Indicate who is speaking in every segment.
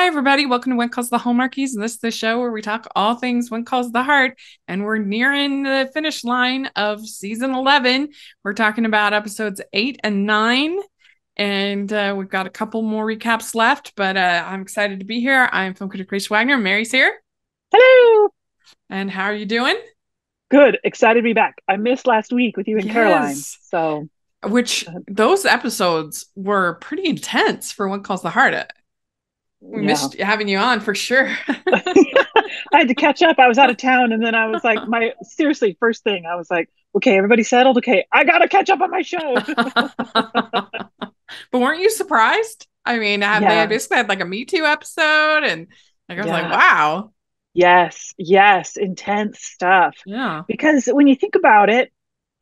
Speaker 1: Hi, everybody. Welcome to When Calls the Hallmarkies. And this is the show where we talk all things When Calls the Heart. And we're nearing the finish line of season 11. We're talking about episodes eight and nine. And uh, we've got a couple more recaps left, but uh, I'm excited to be here. I'm film critic Grace Wagner. Mary's here.
Speaker 2: Hello.
Speaker 1: And how are you doing?
Speaker 2: Good. Excited to be back. I missed last week with you and yes. Caroline. So,
Speaker 1: which those episodes were pretty intense for When Calls the Heart we yeah. missed having you on for sure.
Speaker 2: I had to catch up. I was out of town, and then I was like, my seriously, first thing I was like, okay, everybody settled. Okay, I gotta catch up on my show.
Speaker 1: but weren't you surprised? I mean, have yeah. they basically had like a Me Too episode, and like, I was yeah. like, wow.
Speaker 2: Yes, yes, intense stuff.
Speaker 1: Yeah.
Speaker 2: Because when you think about it,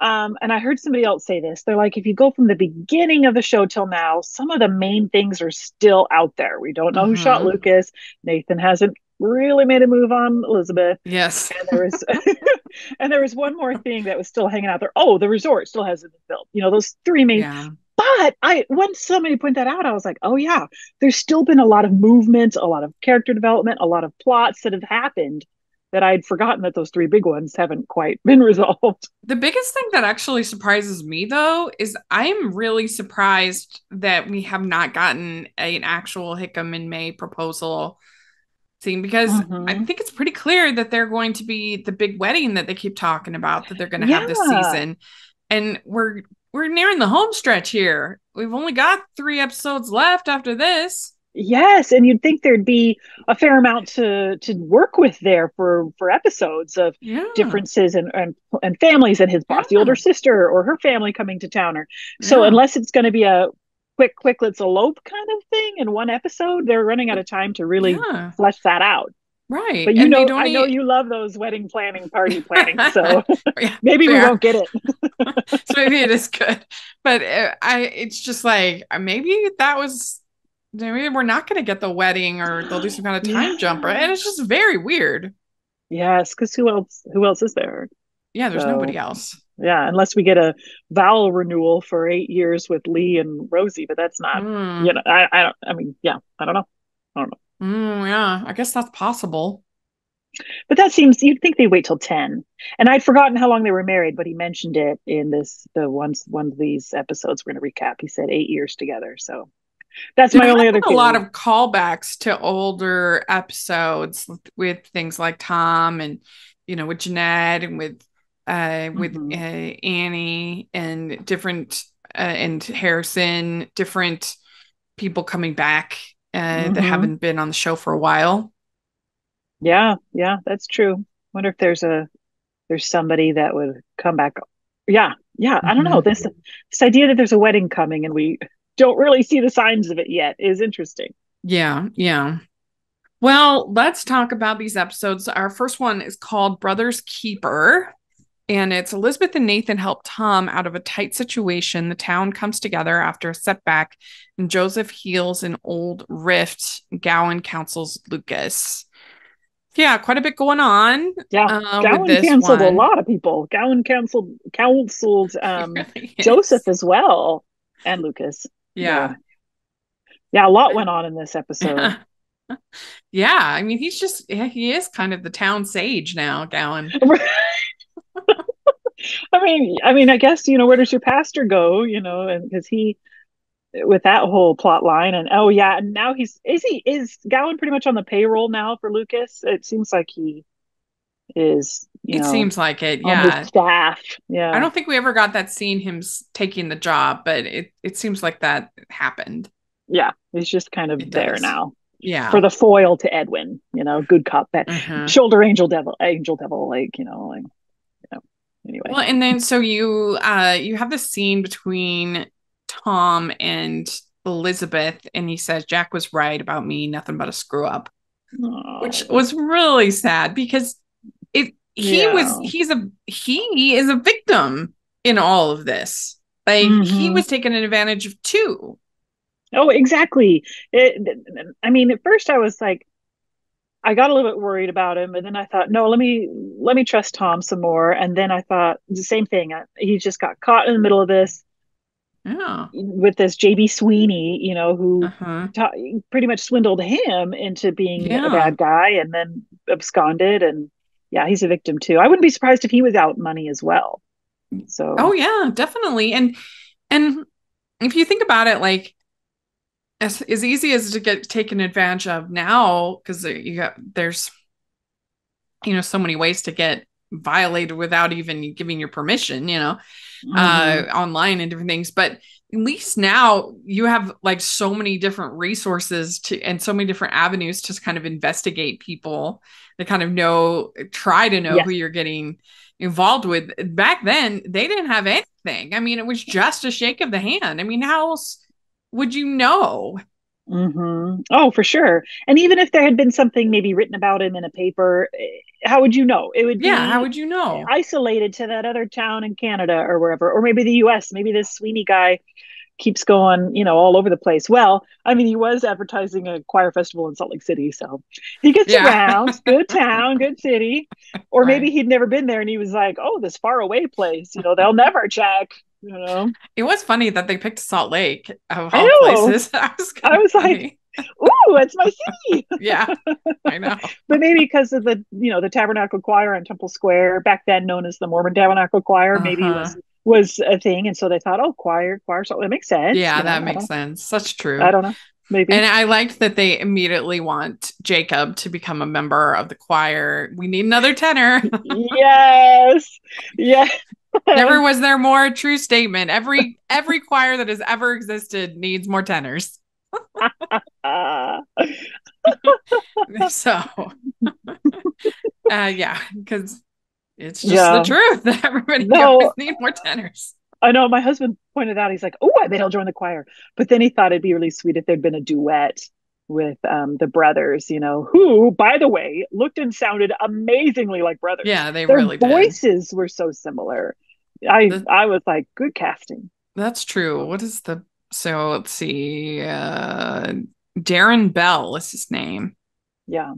Speaker 2: um, and I heard somebody else say this. They're like, if you go from the beginning of the show till now, some of the main things are still out there. We don't know mm-hmm. who shot. Lucas. Nathan hasn't really made a move on Elizabeth.
Speaker 1: Yes.
Speaker 2: And there was and there was one more thing that was still hanging out there. Oh, the resort still hasn't been built. You know, those three main yeah. But I when somebody pointed that out, I was like, oh yeah, there's still been a lot of movement, a lot of character development, a lot of plots that have happened that I'd forgotten that those three big ones haven't quite been resolved.
Speaker 1: The biggest thing that actually surprises me though is I'm really surprised that we have not gotten an actual Hickam and Mei proposal scene because mm-hmm. I think it's pretty clear that they're going to be the big wedding that they keep talking about that they're going to yeah. have this season. And we're we're nearing the home stretch here. We've only got 3 episodes left after this.
Speaker 2: Yes, and you'd think there'd be a fair amount to to work with there for for episodes of yeah. differences and, and and families and his boss, yeah. the older sister or her family coming to town. Or so yeah. unless it's going to be a quick, quick, let's elope kind of thing in one episode, they're running out of time to really flesh that out.
Speaker 1: Right.
Speaker 2: But you and know, I know you love those wedding planning, party planning. So maybe we won't get it.
Speaker 1: so maybe it is good. But uh, I, it's just like, maybe that was maybe we're not going to get the wedding or they'll do some kind of time yeah. jump right? And it's just very weird.
Speaker 2: Yes because who else who else is there?
Speaker 1: Yeah there's so, nobody else.
Speaker 2: yeah unless we get a vowel renewal for eight years with lee and rosie but that's not mm. you know i i don't i mean yeah i don't know. I don't know.
Speaker 1: Mm, yeah i guess that's possible.
Speaker 2: But that seems you'd think they wait till 10 and i'd forgotten how long they were married but he mentioned it in this the ones one of these episodes we're going to recap. He said eight years together so that's my only other.
Speaker 1: A lot of callbacks to older episodes with things like Tom and you know with Jeanette and with uh, with mm-hmm. uh, Annie and different uh, and Harrison, different people coming back uh, mm-hmm. that haven't been on the show for a while.
Speaker 2: Yeah, yeah, that's true. Wonder if there's a there's somebody that would come back. Yeah, yeah. Mm-hmm. I don't know mm-hmm. this this idea that there's a wedding coming and we don't really see the signs of it yet is interesting.
Speaker 1: Yeah, yeah. Well, let's talk about these episodes. Our first one is called Brothers Keeper. And it's Elizabeth and Nathan help Tom out of a tight situation. The town comes together after a setback, and Joseph heals an old rift. Gowan counsels Lucas. Yeah, quite a bit going on.
Speaker 2: Yeah, uh, Gowan canceled one. a lot of people. Gowan canceled counseled um, really Joseph as well, and Lucas.
Speaker 1: Yeah.
Speaker 2: Yeah, a lot went on in this episode.
Speaker 1: yeah, I mean, he's just he is kind of the town sage now, Gowan.
Speaker 2: I mean, I mean, I guess you know where does your pastor go? You know, and because he with that whole plot line, and oh yeah, and now he's is he is Gowan pretty much on the payroll now for Lucas? It seems like he is
Speaker 1: it
Speaker 2: know,
Speaker 1: seems like it yeah
Speaker 2: staff yeah
Speaker 1: i don't think we ever got that scene him taking the job but it it seems like that happened
Speaker 2: yeah he's just kind of it there does. now
Speaker 1: yeah
Speaker 2: for the foil to edwin you know good cop that uh-huh. shoulder angel devil angel devil like you know like you know anyway
Speaker 1: well and then so you uh you have this scene between tom and elizabeth and he says jack was right about me nothing but a screw up oh. which was really sad because he yeah. was he's a he is a victim in all of this like mm-hmm. he was taken advantage of too
Speaker 2: oh exactly it, i mean at first i was like i got a little bit worried about him and then i thought no let me let me trust tom some more and then i thought the same thing he just got caught in the middle of this
Speaker 1: Yeah.
Speaker 2: With this JB Sweeney, you know, who uh-huh. ta- pretty much swindled him into being yeah. a bad guy and then absconded. And yeah, he's a victim too. I wouldn't be surprised if he was out money as well. So,
Speaker 1: oh, yeah, definitely. And, and if you think about it, like, as, as easy as to get taken advantage of now, because you got there's you know so many ways to get violated without even giving your permission you know mm-hmm. uh online and different things but at least now you have like so many different resources to and so many different avenues to kind of investigate people to kind of know try to know yes. who you're getting involved with back then they didn't have anything i mean it was just a shake of the hand i mean how else would you know
Speaker 2: Mm-hmm. Oh, for sure. And even if there had been something maybe written about him in a paper, eh, how would you know? It would
Speaker 1: yeah. how would you know?
Speaker 2: Isolated to that other town in Canada or wherever, or maybe the U.S. Maybe this Sweeney guy keeps going, you know, all over the place. Well, I mean, he was advertising a choir festival in Salt Lake City, so he gets yeah. around. good town, good city. Or right. maybe he'd never been there, and he was like, "Oh, this far away place, you know, they'll never check." You know,
Speaker 1: it was funny that they picked Salt Lake of all places.
Speaker 2: I was, I was like, "Ooh, it's my city."
Speaker 1: yeah, I know.
Speaker 2: but maybe because of the you know the Tabernacle Choir on Temple Square back then, known as the Mormon Tabernacle Choir, uh-huh. maybe was was a thing, and so they thought, "Oh, choir, choir." So it makes sense.
Speaker 1: Yeah, that know? makes sense. That's true.
Speaker 2: I don't know. Maybe.
Speaker 1: And I liked that they immediately want Jacob to become a member of the choir. We need another tenor.
Speaker 2: yes. Yes.
Speaker 1: Never was there more true statement. Every every choir that has ever existed needs more tenors. so uh, yeah, because it's just yeah. the truth. That everybody no, need more tenors.
Speaker 2: I know my husband pointed out, he's like, Oh, I bet he'll join the choir. But then he thought it'd be really sweet if there'd been a duet with um, the brothers, you know, who, by the way, looked and sounded amazingly like brothers.
Speaker 1: Yeah, they
Speaker 2: Their
Speaker 1: really
Speaker 2: voices were so similar. I the, I was like, good casting.
Speaker 1: That's true. What is the so let's see. Uh Doron Bell is his name.
Speaker 2: Yeah.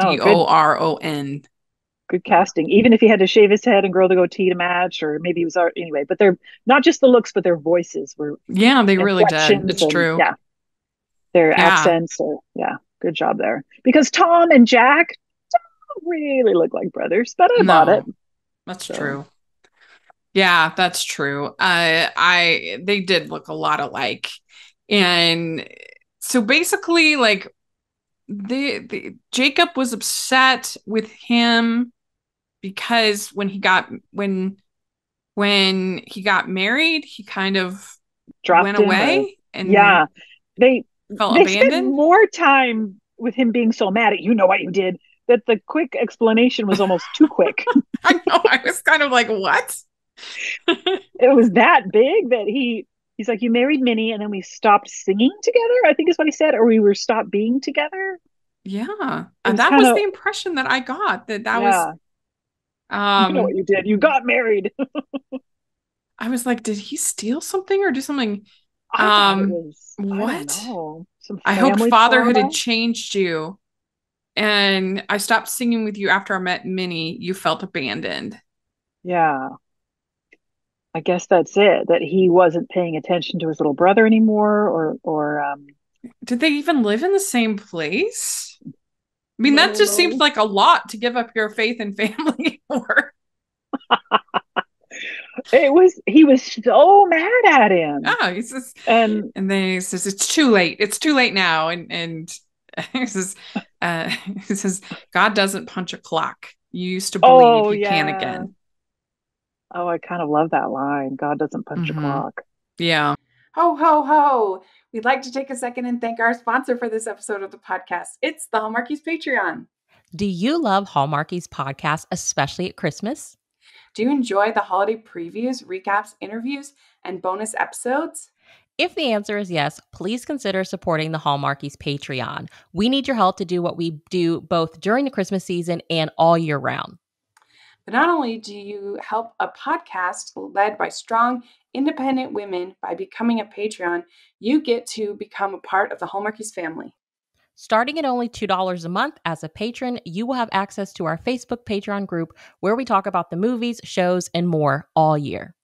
Speaker 1: Oh, D O R O N.
Speaker 2: Good casting. Even if he had to shave his head and grow the goatee to match, or maybe he was art anyway. But they're not just the looks, but their voices were.
Speaker 1: Yeah, they really did. It's and,
Speaker 2: true. Yeah, their yeah. accents. Yeah, good job there. Because Tom and Jack don't really look like brothers, but I no, bought it.
Speaker 1: That's so. true. Yeah, that's true. Uh, I they did look a lot alike, and so basically, like the, the Jacob was upset with him because when he got when when he got married, he kind of Dropped went away and
Speaker 2: yeah, they
Speaker 1: felt
Speaker 2: they
Speaker 1: abandoned.
Speaker 2: Spent more time with him being so mad at you know what you did that the quick explanation was almost too quick.
Speaker 1: I know. I was kind of like, what?
Speaker 2: It was that big that he he's like, you married Minnie, and then we stopped singing together. I think is what he said, or we were stopped being together.
Speaker 1: Yeah, And that was the impression that I got. That that yeah. was.
Speaker 2: Um, you know what you did? You got married.
Speaker 1: I was like, did he steal something or do something? Um, was, what? I, I hoped fatherhood had changed you, and I stopped singing with you after I met Minnie. You felt abandoned.
Speaker 2: Yeah. I guess that's it. That he wasn't paying attention to his little brother anymore, or or um,
Speaker 1: did they even live in the same place? I mean, that just seems like a lot to give up your faith and family for.
Speaker 2: it was he was so mad at him.
Speaker 1: Oh, he says, and and then he says it's too late. It's too late now. And and he says, uh, he says God doesn't punch a clock. You used to believe oh, you yeah. can again.
Speaker 2: Oh, I kind of love that line. God doesn't punch mm-hmm. a clock.
Speaker 1: Yeah.
Speaker 3: Ho, ho, ho. We'd like to take a second and thank our sponsor for this episode of the podcast. It's the Hallmarkies Patreon.
Speaker 4: Do you love Hallmarkies podcast, especially at Christmas?
Speaker 3: Do you enjoy the holiday previews, recaps, interviews, and bonus episodes?
Speaker 4: If the answer is yes, please consider supporting the Hallmarkies Patreon. We need your help to do what we do both during the Christmas season and all year round.
Speaker 3: But not only do you help a podcast led by strong, independent women by becoming a Patreon, you get to become a part of the Hallmarkies family.
Speaker 4: Starting at only $2 a month as a patron, you will have access to our Facebook Patreon group where we talk about the movies, shows, and more all year.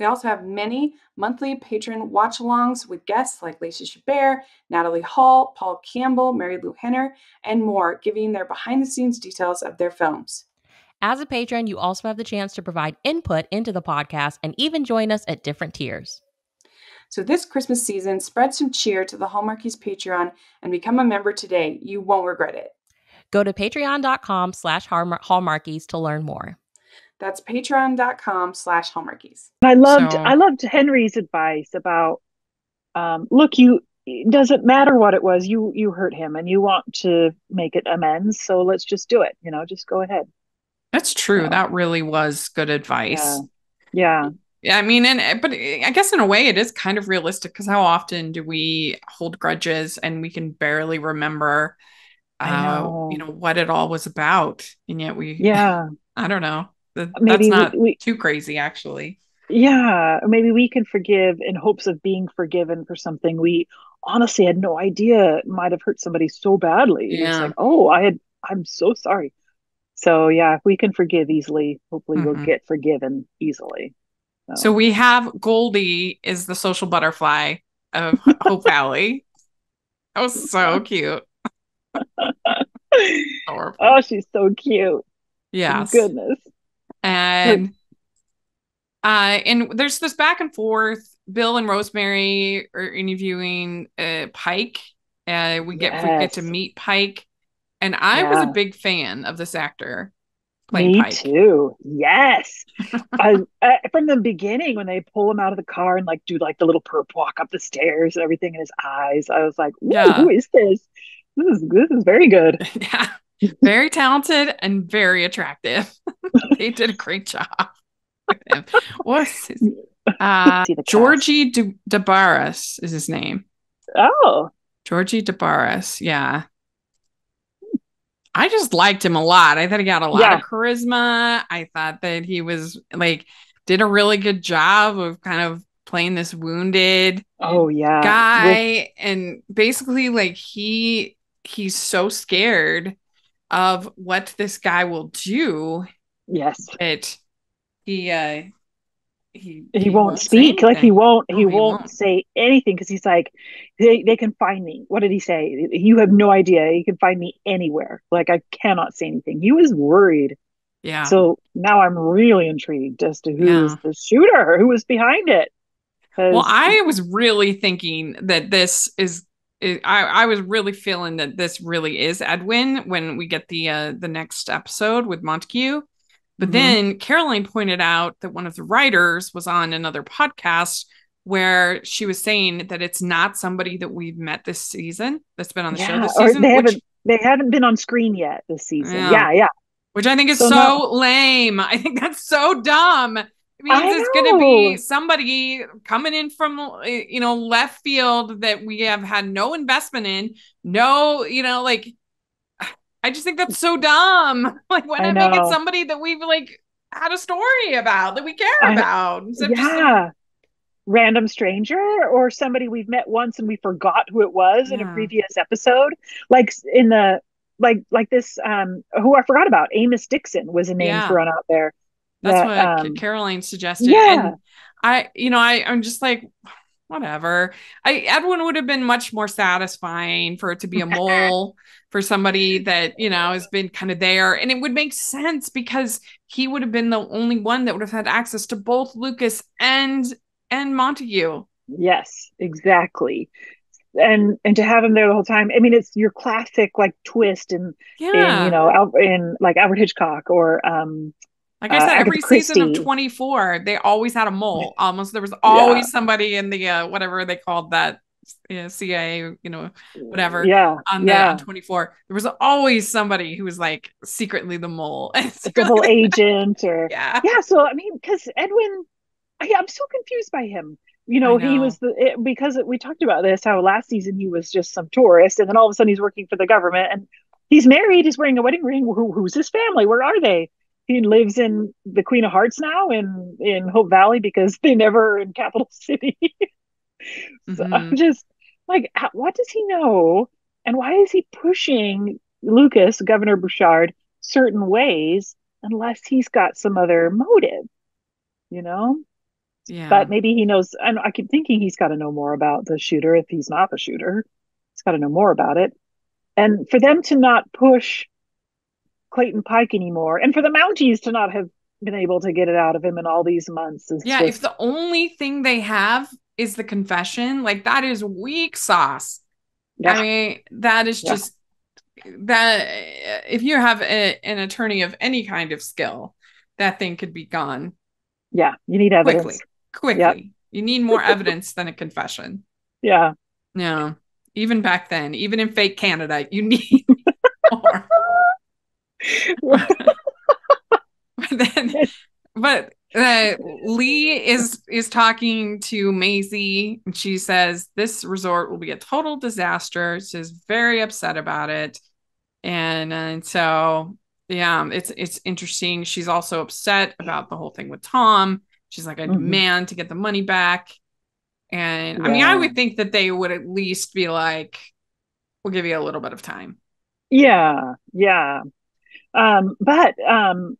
Speaker 3: We also have many monthly patron watch alongs with guests like Lacey Chabert, Natalie Hall, Paul Campbell, Marilu Henner, and more, giving their behind the scenes details of their films.
Speaker 4: As a patron, you also have the chance to provide input into the podcast and even join us at different tiers.
Speaker 3: So this Christmas season, spread some cheer to the Hallmarkies Patreon and become a member today. You won't regret it.
Speaker 4: Go to patreon.com slash hallmarkies to learn more.
Speaker 3: That's patreon.com slash hallmarkies.
Speaker 2: I loved so, I loved Henry's advice about um, look, you it doesn't matter what it was, you you hurt him and you want to make it amends, so let's just do it. You know, just go ahead.
Speaker 1: That's true. So, that really was good advice.
Speaker 2: Yeah. yeah.
Speaker 1: I mean, and but I guess in a way it is kind of realistic because how often do we hold grudges and we can barely remember, uh, know. you know, what it all was about, and yet we,
Speaker 2: yeah,
Speaker 1: I don't know, maybe that's not we, we, too crazy actually.
Speaker 2: Yeah, maybe we can forgive in hopes of being forgiven for something we honestly had no idea might have hurt somebody so badly. Yeah. It's like, oh, I had, I'm so sorry. So yeah, if we can forgive easily, hopefully mm-hmm. we'll get forgiven easily.
Speaker 1: So. so we have Goldie is the social butterfly of Hope Valley. That was so cute.
Speaker 2: oh, she's so cute.
Speaker 1: Yeah.
Speaker 2: Goodness.
Speaker 1: And uh and there's this back and forth. Bill and Rosemary are interviewing uh Pike. Uh we get yes. we get to meet Pike. And I yeah. was a big fan of this actor.
Speaker 2: Me Pike. too. Yes. I, uh, from the beginning, when they pull him out of the car and like do like the little perp walk up the stairs and everything in his eyes, I was like, yeah. who is this? This is this is very good.
Speaker 1: Yeah. Very talented and very attractive. they did a great job. What's his uh, Georgie De- DeBarras is his name.
Speaker 2: Oh.
Speaker 1: Georgie DeBarras. Yeah. I just liked him a lot. I thought he got a lot yeah. of charisma. I thought that he was like did a really good job of kind of playing this wounded
Speaker 2: oh yeah
Speaker 1: guy With- and basically like he he's so scared of what this guy will do
Speaker 2: yes
Speaker 1: it he uh he
Speaker 2: he, he won't, won't speak like he won't no, he, won't, won't, say anything because he's like they, they can find me. What did he say? You have no idea. You can find me anywhere. Like i cannot say anything. He was worried.
Speaker 1: Yeah.
Speaker 2: So now i'm really intrigued as to who's yeah. the shooter who was behind it.
Speaker 1: Well i was really thinking that this is I, I was really feeling that this really is Edwin when we get the uh, the next episode with Montague. But mm-hmm. then Caroline pointed out that one of the writers was on another podcast where she was saying that it's not somebody that we've met this season that's been on the yeah, show this season.
Speaker 2: They which, haven't they haven't been on screen yet this season. Yeah, yeah. yeah.
Speaker 1: Which I think is so, so no. lame. I think that's so dumb. It means I it's going to be somebody coming in from you know left field that we have had no investment in, no, you know, like I just think that's so dumb. Like, why not make it somebody that we've like had a story about that we care I, about?
Speaker 2: yeah. Random stranger or somebody we've met once and we forgot who it was yeah. in a previous episode. Like in the like like this um who I forgot about, Amos Dixon was a name yeah. thrown out there.
Speaker 1: That's that, what um, Caroline suggested. Yeah. And I, you know, I, I'm just like, whatever. I Edwin would have been much more satisfying for it to be a mole for somebody that you know has been kind of there, and it would make sense because he would have been the only one that would have had access to both Lucas and and Montague.
Speaker 2: Yes, exactly. And and to have him there the whole time. I mean, it's your classic like twist in, yeah. in you know in like Alfred Hitchcock or um
Speaker 1: like I said, uh, every season of 24, they always had a mole. Almost there was always yeah. somebody in the uh, whatever they called that you know, CIA, you know, whatever.
Speaker 2: Yeah.
Speaker 1: On
Speaker 2: yeah.
Speaker 1: on 24. There was always somebody who was like secretly the mole.
Speaker 2: a double agent or
Speaker 1: yeah.
Speaker 2: Yeah. So I mean, because Edwin, I, am so confused by him. You know, know. he was the it, because we talked about this how last season he was just some tourist, and then all of a sudden he's working for the government, and he's married, he's wearing a wedding ring. Who, who's his family? Where are they? he lives in the Queen of Hearts now in in Hope Valley because they never in Capital City. so mm-hmm. I'm just like, what does he know, and why is he pushing Lucas, Governor Bouchard, certain ways unless he's got some other motive? You know. Yeah. But maybe he knows. And I keep thinking he's got to know more about the shooter if he's not the shooter. He's got to know more about it. And for them to not push Clayton Pike anymore, and for the Mounties to not have been able to get it out of him in all these months.
Speaker 1: yeah, just... if the only thing they have is the confession, like that is weak sauce. Yeah. I mean, that is just that. If you have a, an attorney of any kind of skill, that thing could be gone.
Speaker 2: Yeah, you need evidence
Speaker 1: quickly. Quickly, yep. you need more evidence than a confession.
Speaker 2: Yeah.
Speaker 1: Yeah. even back then, even in fake Canada, you need more. but then, but uh, Lee is is talking to Maisie, and she says this resort will be a total disaster. She's very upset about it, and and so yeah, it's it's interesting. She's also upset about the whole thing with Tom. She's like, I mm-hmm. demand to get the money back. And yeah. I mean, I would think that they would at least be like, we'll give you a little bit of time.
Speaker 2: Yeah, yeah. Um, but um,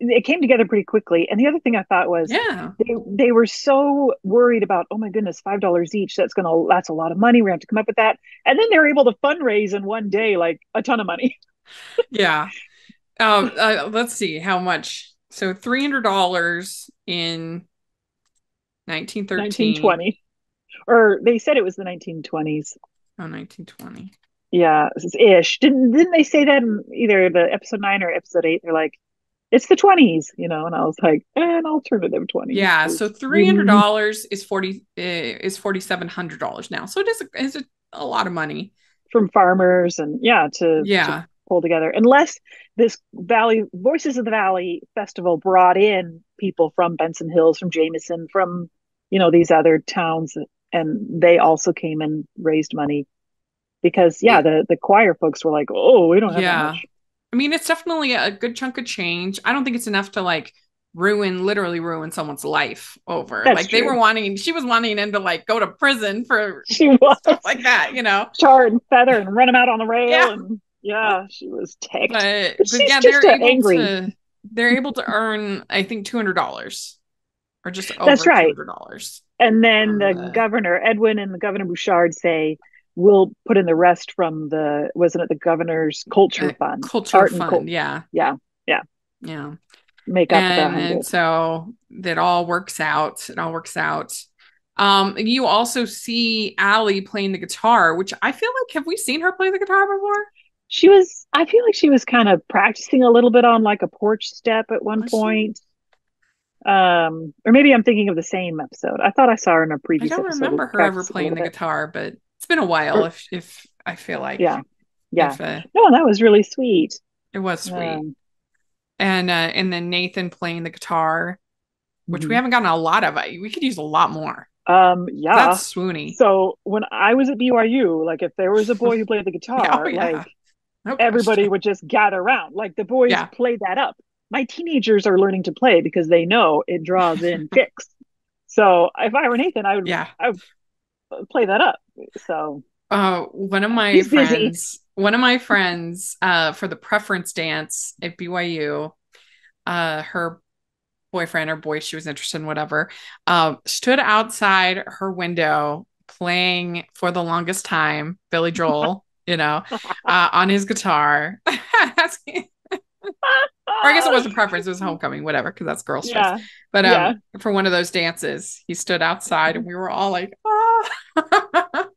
Speaker 2: it came together pretty quickly. And the other thing I thought was,
Speaker 1: yeah,
Speaker 2: they, they were so worried about, oh my goodness, five dollars each. That's gonna that's a lot of money. We have to come up with that. And then they were able to fundraise in one day, like a ton of money.
Speaker 1: yeah. Um. Uh, let's see how much. So three hundred dollars in nineteen thirteen. Nineteen twenty.
Speaker 2: Or they said it was the nineteen twenties.
Speaker 1: Oh, 1920.
Speaker 2: Yeah, ish. Didn't didn't they say that in either the episode nine or episode eight? They're like, it's the 20s, you know, and I was like, an alternative 20.
Speaker 1: Yeah. So $300 is 40 uh, is $4,700 now. So it is a, is a, a, lot of money
Speaker 2: from farmers and yeah, to,
Speaker 1: yeah.
Speaker 2: To pull together. Unless this Valley Voices of the Valley festival brought in people from Benson Hills, from Jameson, from, you know, these other towns and they also came and raised money because yeah, the, the choir folks were like, oh, we don't have yeah. much
Speaker 1: I mean, it's definitely a good chunk of change. I don't think it's enough to like ruin, literally ruin someone's life over. That's like true. they were wanting, she was wanting him to like go to prison for
Speaker 2: she was
Speaker 1: stuff like that, you know,
Speaker 2: char and feather and run him out on the rail. Yeah. And yeah, she was ticked.
Speaker 1: But, but, but yeah, they're able angry. to they're able to earn, I think, two hundred dollars or just that's right, dollars.
Speaker 2: And then the, the governor Edwin and the governor Bouchard say we'll put in the rest from the wasn't it the governor's culture uh, fund?
Speaker 1: culture Art fund cult-
Speaker 2: yeah. Yeah yeah.
Speaker 1: Yeah.
Speaker 2: Make up
Speaker 1: and, and so that all works out it all works out. Um you also see Allie playing the guitar which I feel like have we seen her play the guitar before
Speaker 2: she was I feel like she was kind of practicing a little bit on like a porch step at one was point she? um or maybe I'm thinking of the same episode I thought I saw her in a previous
Speaker 1: I don't remember her ever playing the guitar but it's been a while. If if I feel like
Speaker 2: yeah, yeah. If, uh, no, that was really sweet.
Speaker 1: It was sweet. Um, and uh, and then Nathan playing the guitar, which mm-hmm. we haven't gotten a lot of. We could use a lot more.
Speaker 2: Um, yeah,
Speaker 1: that's swoony.
Speaker 2: So when I was at BYU, like if there was a boy who played the guitar, oh, yeah. like no everybody would just gather around. Like the boys yeah. play that up. My teenagers are learning to play because they know it draws in kicks. So if I were Nathan, I would
Speaker 1: yeah.
Speaker 2: I would play that up. So
Speaker 1: uh, one of my He's friends, busy. one of my friends, uh, for the preference dance at BYU, uh, her boyfriend or boy she was interested in, whatever, uh, stood outside her window playing for the longest time, Billy Joel, you know, uh, on his guitar. or I guess it wasn't preference, it was homecoming, whatever, because that's girls' yeah. But um, yeah. for one of those dances, he stood outside and we were all like, ah.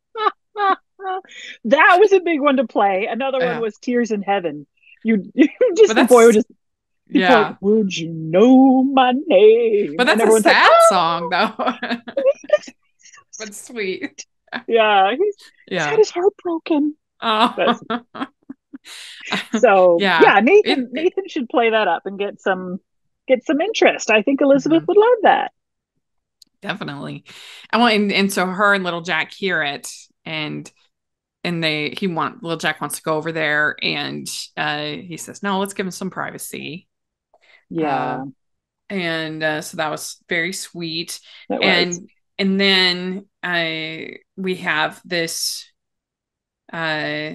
Speaker 2: that was a big one to play. Another yeah. one was Tears in Heaven. You, you just the boy would just
Speaker 1: yeah.
Speaker 2: Like, Would you know my name?
Speaker 1: But that's a sad like, oh! song though. but sweet.
Speaker 2: Yeah, he's, yeah. he's had his heart broken.
Speaker 1: Oh.
Speaker 2: so yeah, yeah Nathan it, Nathan should play that up and get some get some interest. I think Elizabeth mm-hmm. would love that.
Speaker 1: Definitely. And well, and, and so her and little Jack hear it and and they he want little Jack wants to go over there and uh he says, No, let's give him some privacy.
Speaker 2: Yeah. Uh,
Speaker 1: and uh, so that was very sweet. That and was. and then I we have this uh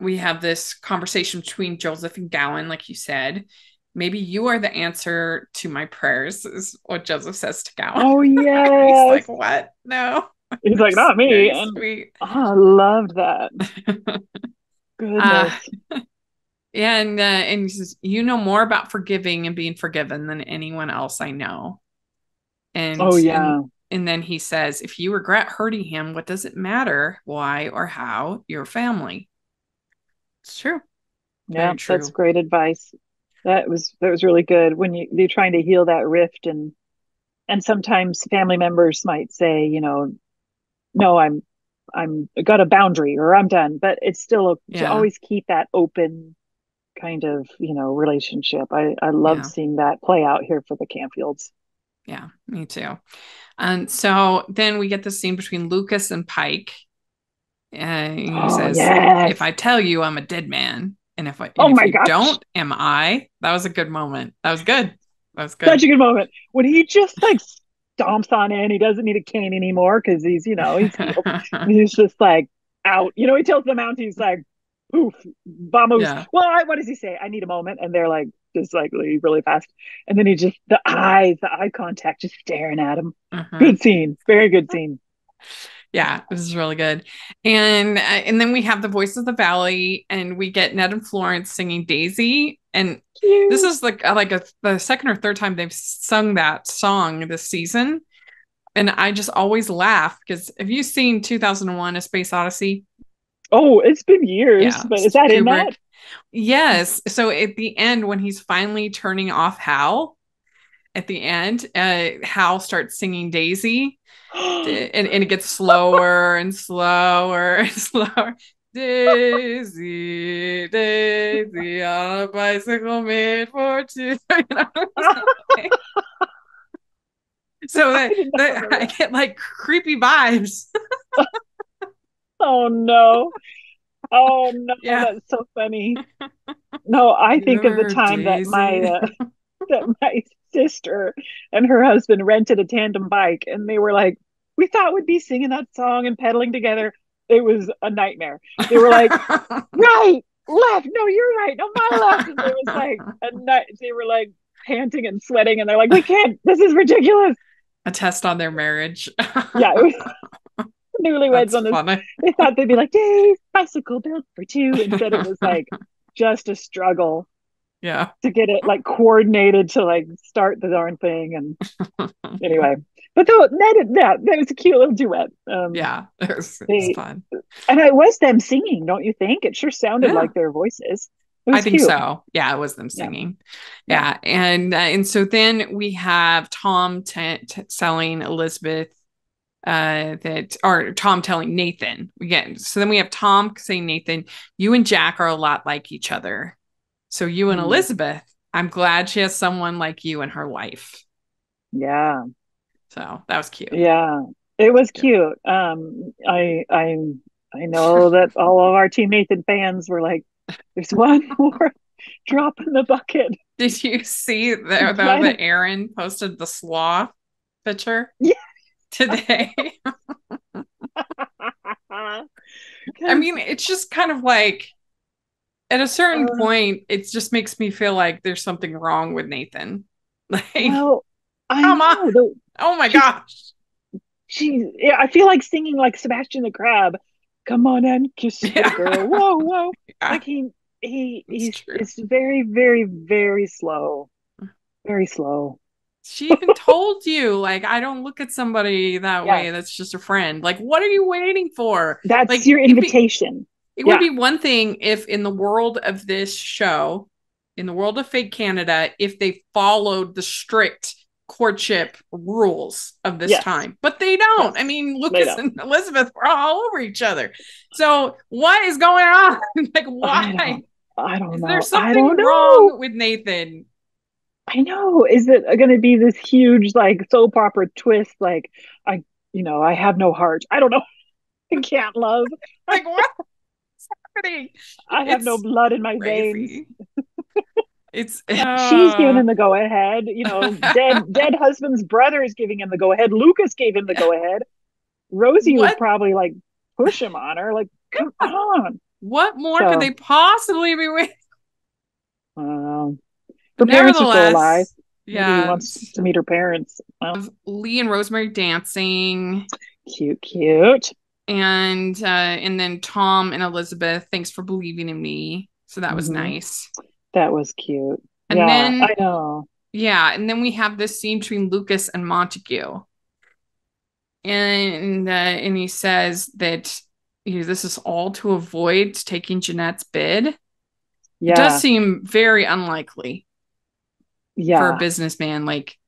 Speaker 1: we have this conversation between Joseph and Gowan, like you said. maybe you are the answer to my prayers, is what Joseph says to Gowan.
Speaker 2: Oh, yeah.
Speaker 1: He's like, what? No.
Speaker 2: He's like, not me. And sweet. Oh, I loved that. Goodness.
Speaker 1: Uh, and uh, and he says, you know more about forgiving and being forgiven than anyone else I know. And
Speaker 2: oh yeah.
Speaker 1: And, and then he says, if you regret hurting him, what does it matter why or how your family? It's true.
Speaker 2: Yeah, true. that's great advice. That was that was really good when you you're trying to heal that rift and and sometimes family members might say, you know, no, I'm I'm got a boundary or I'm done, but it's still a, yeah. to always keep that open kind of, you know, relationship. I I love yeah. seeing that play out here for the Canfields.
Speaker 1: Yeah, me too. And so then we get the scene between Lucas and Pike. And he oh, says, yes. If I tell you I'm a dead man, and if I oh if my you gosh. don't, am I? That was a good moment. That was good. That was good.
Speaker 2: Such a good moment. When he just like stomps on in, he doesn't need a cane anymore because he's, you know, he's he's just like out. You know, he tells the Mount, he's like, poof, vamos. Yeah. Well, I, what does he say? I need a moment. And they're like, just like leave really fast. And then he just the eyes, the eye contact, just staring at him. Uh-huh. Good scene, very good scene.
Speaker 1: Yeah, this is really good. And uh, and then we have the voice of the valley, and we get Ned and Florence singing Daisy. And Cute. this is like like a the second or third time they've sung that song this season. And I just always laugh because have you seen 2001: A Space Odyssey?
Speaker 2: Oh, it's been years, yeah, but is that Kubrick. in that?
Speaker 1: Yes. So at the end, when he's finally turning off Hal, at the end, uh, Hal starts singing Daisy, and, and it gets slower and slower and slower. Daisy, Daisy on a bicycle made for two. so that, that I get like creepy vibes.
Speaker 2: oh no. Oh no, yeah. that's so funny. No, I think You're of the time Daisy. that my uh, that my sister and her husband rented a tandem bike, and they were like, "We thought we'd be singing that song and pedaling together." It was a nightmare. They were like, "Right, left, no, you're right, no, my left." And it was like a night. They were like panting and sweating, and they're like, "We can't. This is ridiculous."
Speaker 1: A test on their marriage.
Speaker 2: yeah, it was newlyweds on this. They thought they'd be like, "Yay, bicycle built for two. Instead, it was like just a struggle.
Speaker 1: Yeah,
Speaker 2: to get it like coordinated to like start the darn thing. And anyway, but though that yeah, that was a cute little duet.
Speaker 1: Um, yeah, it was, it was fun.
Speaker 2: And it was them singing, don't you think? It sure sounded yeah. like their voices.
Speaker 1: I think cute. so. Yeah, it was them singing. Yeah, yeah. and uh, and so then we have Tom t- t- selling Elizabeth uh that or Tom telling Nathan again. So then we have Tom saying Nathan, you and Jack are a lot like each other. So you and mm. Elizabeth, I'm glad she has someone like you in her life.
Speaker 2: Yeah.
Speaker 1: So that was cute.
Speaker 2: Yeah. It was cute. Um I I I know that all of our Team Nathan fans were like, there's one more drop in the bucket.
Speaker 1: Did you see that, that Erin posted the sloth picture?
Speaker 2: Yeah
Speaker 1: today. I mean, it's just kind of like at a certain uh, point, it just makes me feel like there's something wrong with Nathan. Like, well, I come on. The, oh my gosh.
Speaker 2: She, yeah, I feel like singing like Sebastian the Crab. Come on and kiss yeah. the girl. Whoa, whoa. Yeah. Like he, he, he's, it's very, very, very slow. Very slow
Speaker 1: she even told you like i don't look at somebody that yeah. way that's just a friend. Like what are you waiting for?
Speaker 2: That's
Speaker 1: like
Speaker 2: your invitation.
Speaker 1: It, be, it yeah. would be one thing if in the world of this show in the world of fake canada if they followed the strict courtship rules of this yes. time. But they don't. Yes. i mean lucas and elizabeth were all over each other. So what is going on? Like why
Speaker 2: I don't, I don't
Speaker 1: is
Speaker 2: know.
Speaker 1: there something wrong with nathan
Speaker 2: I know. Is it going to be this huge, like, soap opera twist? Like, I, you know, I have no heart. I don't know. I can't love.
Speaker 1: like, what's happening?
Speaker 2: I have it's no blood in my crazy. veins.
Speaker 1: it's
Speaker 2: uh... she's giving him the go ahead. You know, dead dead husband's brother is giving him the go ahead. Lucas gave him the go ahead. Rosie what? would probably like push him on her. Like, come on.
Speaker 1: What more so, could they possibly be waiting?
Speaker 2: Um, Her parents are still alive.
Speaker 1: Yeah.
Speaker 2: Maybe he wants to meet her parents.
Speaker 1: Of Lee and Rosemary dancing.
Speaker 2: Cute, cute.
Speaker 1: And uh and then Tom and Elizabeth, thanks for believing in me. So that was mm-hmm. nice.
Speaker 2: That was cute. And yeah, then I know.
Speaker 1: Yeah, and then we have this scene between Lucas and Montague. And uh, and he says that you know, this is all to avoid taking Jeanette's bid. Yeah. It does seem very unlikely. Yeah. For a businessman like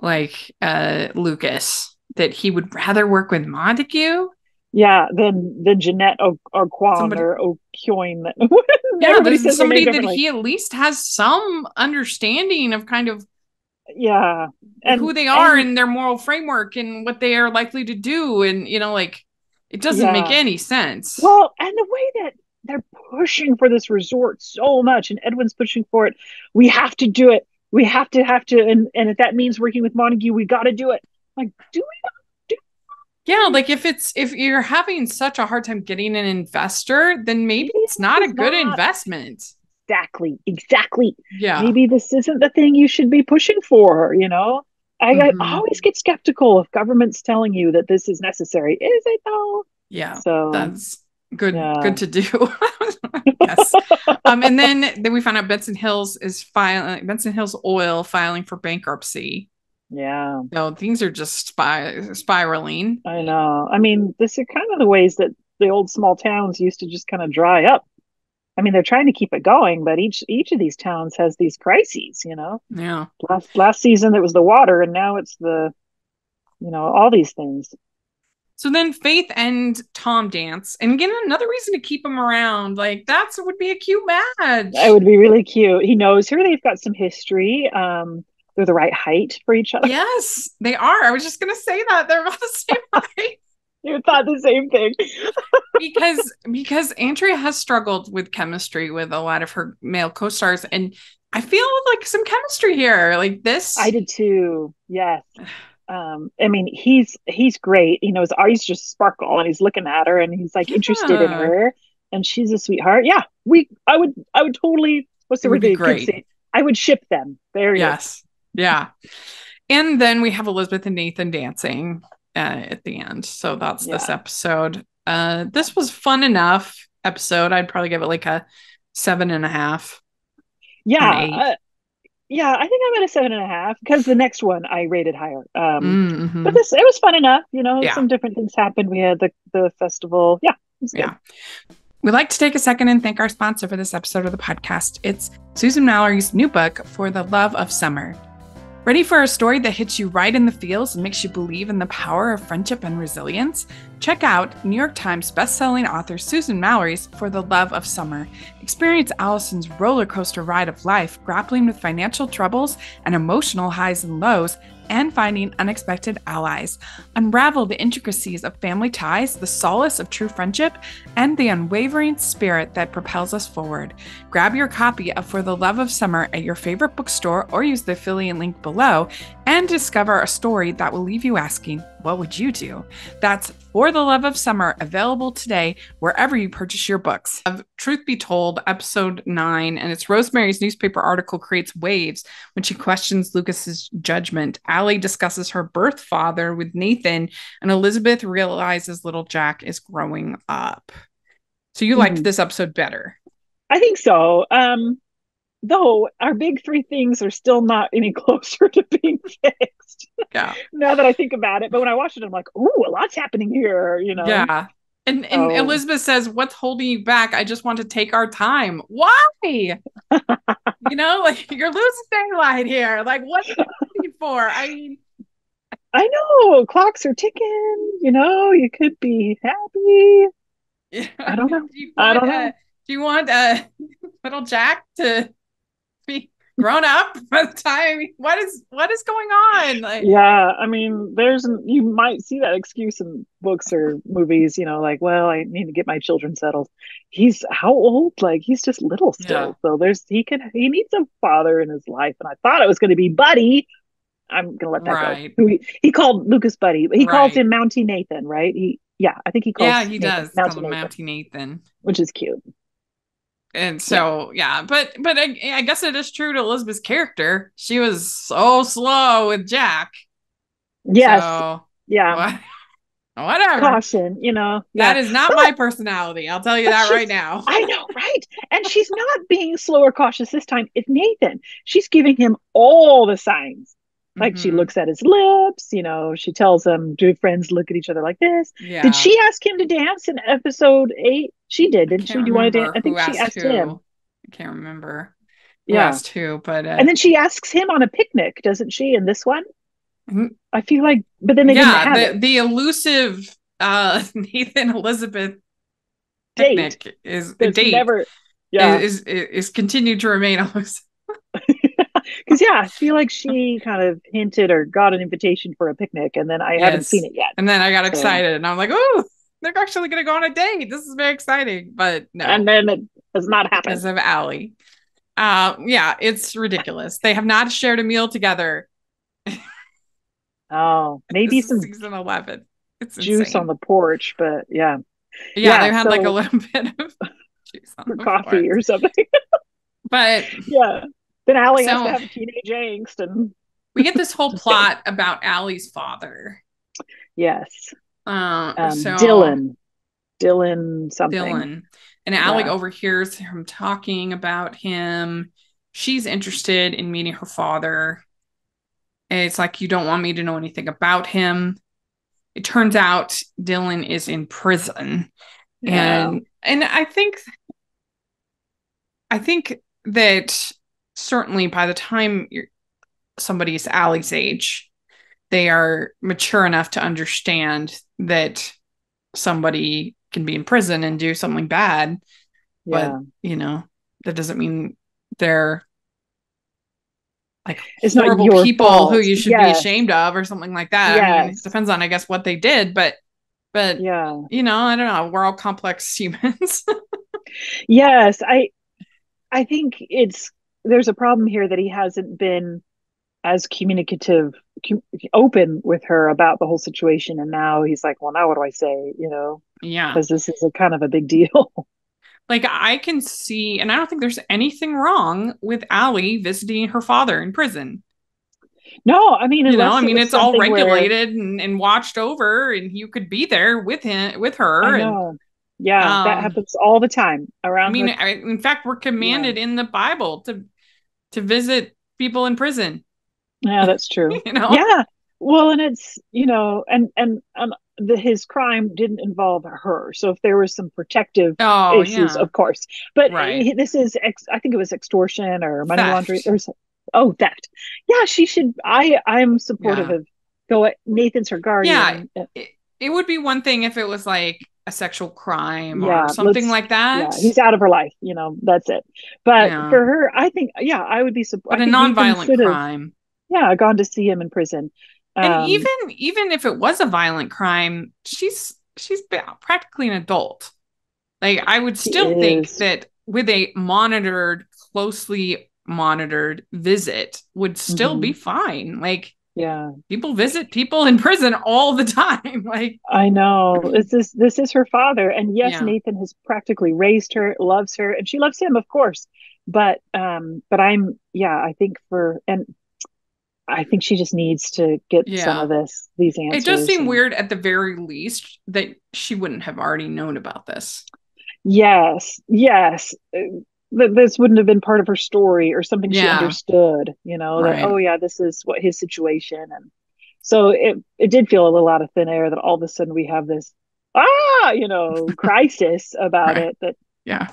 Speaker 1: like uh Lucas that he would rather work with Montague.
Speaker 2: Yeah, than than Jeanette o- or or O'Kyoin.
Speaker 1: yeah, there's somebody that he at least has some understanding of kind of
Speaker 2: yeah
Speaker 1: and who they are and, and their moral framework and what they are likely to do and you know like it doesn't yeah. make any sense.
Speaker 2: Well, and the way that they're pushing for this resort so much, and Edwin's pushing for it. We have to do it. We have to have to, and and if that means working with Montague, we got to do it. Like, do we? Do
Speaker 1: yeah, like if it's if you're having such a hard time getting an investor, then maybe it's not a good not. investment.
Speaker 2: Exactly. Exactly.
Speaker 1: Yeah.
Speaker 2: Maybe this isn't the thing you should be pushing for. You know. I, mm-hmm. I, always get skeptical if governments telling you that this is necessary. Is it though?
Speaker 1: Yeah. So that's good. Yeah. Good to do. yes. um, and then then we found out Benson Hills is filing Benson Hills Oil filing for bankruptcy.
Speaker 2: Yeah.
Speaker 1: No, things are just spy- spiraling.
Speaker 2: I know. I mean, this is kind of the ways that the old small towns used to just kind of dry up I mean, they're trying to keep it going, but each each of these towns has these crises. You know.
Speaker 1: Yeah.
Speaker 2: Last last season it was the water, and now it's the, you know, all these things.
Speaker 1: So then Faith and Tom dance, and again another reason to keep him around. Like that's would be a cute match.
Speaker 2: It would be really cute. He knows her. They've got some history. Um, they're the right height for each other.
Speaker 1: Yes, they are. I was just gonna say that they're about the same height
Speaker 2: you thought the same thing
Speaker 1: because because andrea has struggled with chemistry with a lot of her male co-stars and i feel like some chemistry here like this
Speaker 2: i did too yes um i mean he's he's great You know, his eyes just sparkle and he's looking at her and he's like yeah. interested in her and she's a sweetheart yeah we i would i would totally what's the word great i would ship them there
Speaker 1: yes yeah and then we have elizabeth and nathan dancing uh, at the end. So that's yeah. this episode. Uh, this was fun enough episode. I'd probably give it like a seven and a half.
Speaker 2: Yeah. Uh, yeah, I think I'm at a seven and a half because the next one I rated higher. Um, mm-hmm. But this it was fun enough. You know, yeah. some different things happened. We had the the festival. Yeah,
Speaker 1: yeah. We'd like to take a second and thank our sponsor for this episode of the podcast. It's Susan Mallery's new book, For the Love of Summer. Ready for a story that hits you right in the feels and makes you believe in the power of friendship and resilience? Check out New York Times bestselling author Susan Mallery's For the Love of Summer. Experience Allison's roller coaster ride of life, grappling with financial troubles and emotional highs and lows and finding unexpected allies. Unravel the intricacies of family ties, the solace of true friendship, and the unwavering spirit that propels us forward. Grab your copy of For the Love of Summer at your favorite bookstore or use the affiliate link below and discover a story that will leave you asking, what would you do? That's For the Love of Summer, available today wherever you purchase your books. Of Truth Be Told, episode nine, and it's Rosemary's newspaper article creates waves when she questions Lucas's judgment. Allie discusses her birth father with Nathan, and Elizabeth realizes little Jack is growing up. So you mm-hmm. liked this episode better?
Speaker 2: I think so. Um, though our big three things are still not any closer to being fixed.
Speaker 1: Yeah.
Speaker 2: now that I think about it. But when I watch it, I'm like, ooh, a lot's happening here, you know?
Speaker 1: Yeah. And, and oh. Elizabeth says, What's holding you back? I just want to take our time. Why? you know, like you're losing daylight here. Like, what's for? I mean,
Speaker 2: I know clocks are ticking. You know, you could be happy. Yeah. I don't know. Do I don't know.
Speaker 1: do you want uh, little Jack to be grown up by the time what is what is going on like
Speaker 2: yeah i mean there's you might see that excuse in books or movies you know like well i need to get my children settled he's how old like he's just little still yeah. so there's he can he needs a father in his life and i thought it was going to be buddy i'm gonna let that right. go he, he called lucas buddy he right. calls him mountie nathan right he yeah i think he calls
Speaker 1: yeah he nathan, does mountie nathan, mountie nathan
Speaker 2: which is cute
Speaker 1: and so yeah, yeah but but I, I, guess it is true to Elizabeth's character. She was so slow with Jack.
Speaker 2: Yes. So, yeah.
Speaker 1: What? Whatever.
Speaker 2: Caution, you know.
Speaker 1: That yeah. is not but, my oh. personality. I'll tell you that right now.
Speaker 2: I know, right? And she's not being slow or cautious this time. It's Nathan. She's giving him all the signs. Like mm-hmm. she looks at his lips, you know, she tells him, Do friends look at each other like this? Yeah. Did she ask him to dance in episode eight? She did, didn't she? Do you want to dance? I think she asked
Speaker 1: who.
Speaker 2: him.
Speaker 1: I can't remember yeah. asked who, but uh...
Speaker 2: and then she asks him on a picnic, doesn't she, in this one? Mm-hmm. I feel like, but then they yeah,
Speaker 1: the, the elusive uh Nathan Elizabeth date picnic is a date never yeah is, is, is continued to remain elusive.
Speaker 2: Because yeah, I feel like she kind of hinted or got an invitation for a picnic, and then I yes. haven't seen it yet.
Speaker 1: And then I got so. excited, and I'm like, oh, they're actually going to go on a date. This is very exciting. But no,
Speaker 2: and then it has not happened
Speaker 1: because of Allie. Uh, yeah, it's ridiculous. They have not shared a meal together.
Speaker 2: oh, maybe some
Speaker 1: season eleven.
Speaker 2: It's juice insane. on the porch, but yeah,
Speaker 1: yeah, yeah they had so, like a little bit of
Speaker 2: juice on coffee porch. or something.
Speaker 1: but
Speaker 2: yeah, then Allie so, has to have teenage angst, and
Speaker 1: we get this whole plot about Allie's father.
Speaker 2: Yes,
Speaker 1: uh, um, so
Speaker 2: Dylan, Dylan something. Dylan,
Speaker 1: and Allie yeah. overhears him talking about him. She's interested in meeting her father. And it's like you don't want me to know anything about him. It turns out Dylan is in prison. Yeah. And and I think I think that certainly by the time somebody's Allie's age, they are mature enough to understand that somebody can be in prison and do something bad. Yeah. But, you know, that doesn't mean they're like it's horrible not people fault. who you should yes. be ashamed of or something like that. Yes. I mean, it depends on, I guess, what they did, but but yeah, you know, I don't know. We're all complex humans.
Speaker 2: yes, I I think it's there's a problem here that he hasn't been as communicative com- open with her about the whole situation. And now he's like well now what do i say you know?
Speaker 1: Yeah.
Speaker 2: Because this is a kind of a big deal.
Speaker 1: Like i can see and i don't think there's anything wrong with Allie visiting her father in prison.
Speaker 2: No i mean
Speaker 1: you know i mean it's all regulated where... and, and watched over and you could be there with him with her.
Speaker 2: And, yeah um, that happens all the time around
Speaker 1: i mean her... I, in fact we're commanded yeah. in the bible to to visit people in prison
Speaker 2: yeah, that's true.
Speaker 1: you know?
Speaker 2: Yeah. Well, and it's you know, and and um, the, his crime didn't involve her. So if there was some protective oh, issues, yeah. of course. But right. he, this is, ex, I think it was extortion or money theft. laundering or oh theft. Yeah, she should. I I'm supportive yeah. of go. Nathan's her guardian.
Speaker 1: Yeah, it, it would be one thing if it was like a sexual crime yeah, or something like that.
Speaker 2: Yeah, he's out of her life, you know, that's it. But yeah. for her, I think, yeah, I would be
Speaker 1: supportive. But a non-violent crime
Speaker 2: yeah gone to see him in prison
Speaker 1: and um, even even if it was a violent crime she's she's practically an adult like i would still think that with a monitored closely monitored visit would still mm-hmm. be fine like
Speaker 2: yeah
Speaker 1: people visit people in prison all the time like
Speaker 2: i know this is this is her father and yes yeah. nathan has practically raised her loves her and she loves him of course but um but i'm yeah i think for and I think she just needs to get yeah. some of this these answers.
Speaker 1: It does seem and... weird at the very least that she wouldn't have already known about this.
Speaker 2: Yes, yes. That this wouldn't have been part of her story or something yeah. she understood, you know, right. that oh yeah, this is what his situation and so it it did feel a little out of thin air that all of a sudden we have this ah, you know, crisis about right. it that
Speaker 1: yeah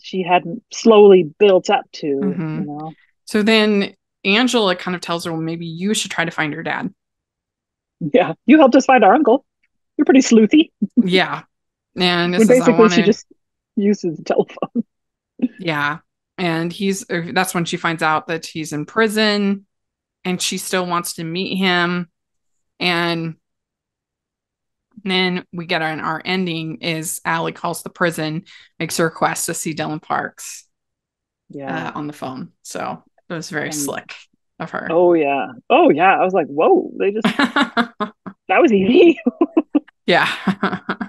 Speaker 2: she hadn't slowly built up to, mm-hmm. you know.
Speaker 1: So then Angela kind of tells her, well, maybe you should try to find your dad.
Speaker 2: Yeah, you helped us find our uncle. You're pretty sleuthy.
Speaker 1: yeah. And
Speaker 2: basically wanna... she just uses the telephone.
Speaker 1: Yeah. And he's uh, that's when she finds out that he's in prison and she still wants to meet him. And then we get our, our ending is Allie calls the prison, makes a request to see Dylan Parks yeah. Uh, on the phone. So it was very and, slick of her.
Speaker 2: Oh yeah. Oh yeah. I was like, whoa, they just that was easy.
Speaker 1: yeah.
Speaker 2: A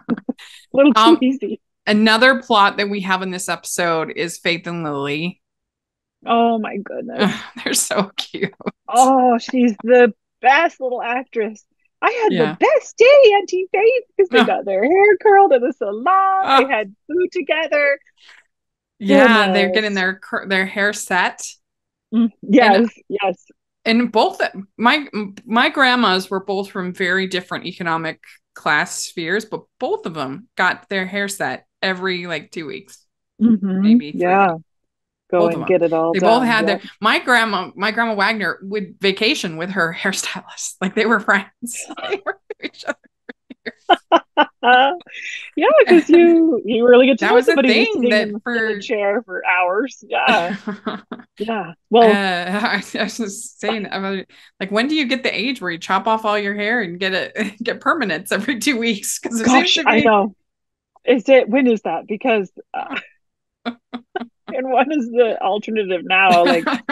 Speaker 2: little too um, easy.
Speaker 1: Another plot that we have in this episode is Faith and Lily.
Speaker 2: Oh my goodness.
Speaker 1: They're so cute.
Speaker 2: Oh, she's the best little actress. I had yeah. the best day, Auntie Faith, because they got their hair curled in the salon. Oh. They had food together.
Speaker 1: Yeah, Goodness. they're getting their their hair set.
Speaker 2: Mm, yes, and, yes.
Speaker 1: And both my my grandmas were both from very different economic class spheres, but both of them got their hair set every like two weeks,
Speaker 2: mm-hmm. maybe. Three. Yeah, go both and get it all.
Speaker 1: They
Speaker 2: done.
Speaker 1: both had their. My grandma, my grandma Wagner, would vacation with her hairstylist. Like they were friends. they were each other.
Speaker 2: yeah, because you you really get to
Speaker 1: that
Speaker 2: know
Speaker 1: was
Speaker 2: somebody
Speaker 1: a thing that
Speaker 2: in,
Speaker 1: for
Speaker 2: in chair for hours. Yeah, yeah. Well,
Speaker 1: uh, I, I, was just saying, I'm like, when do you get the age where you chop off all your hair and get it get permanents every two weeks?
Speaker 2: Because. I know. Is it when is that? Because. Uh, and what is the alternative now? Like,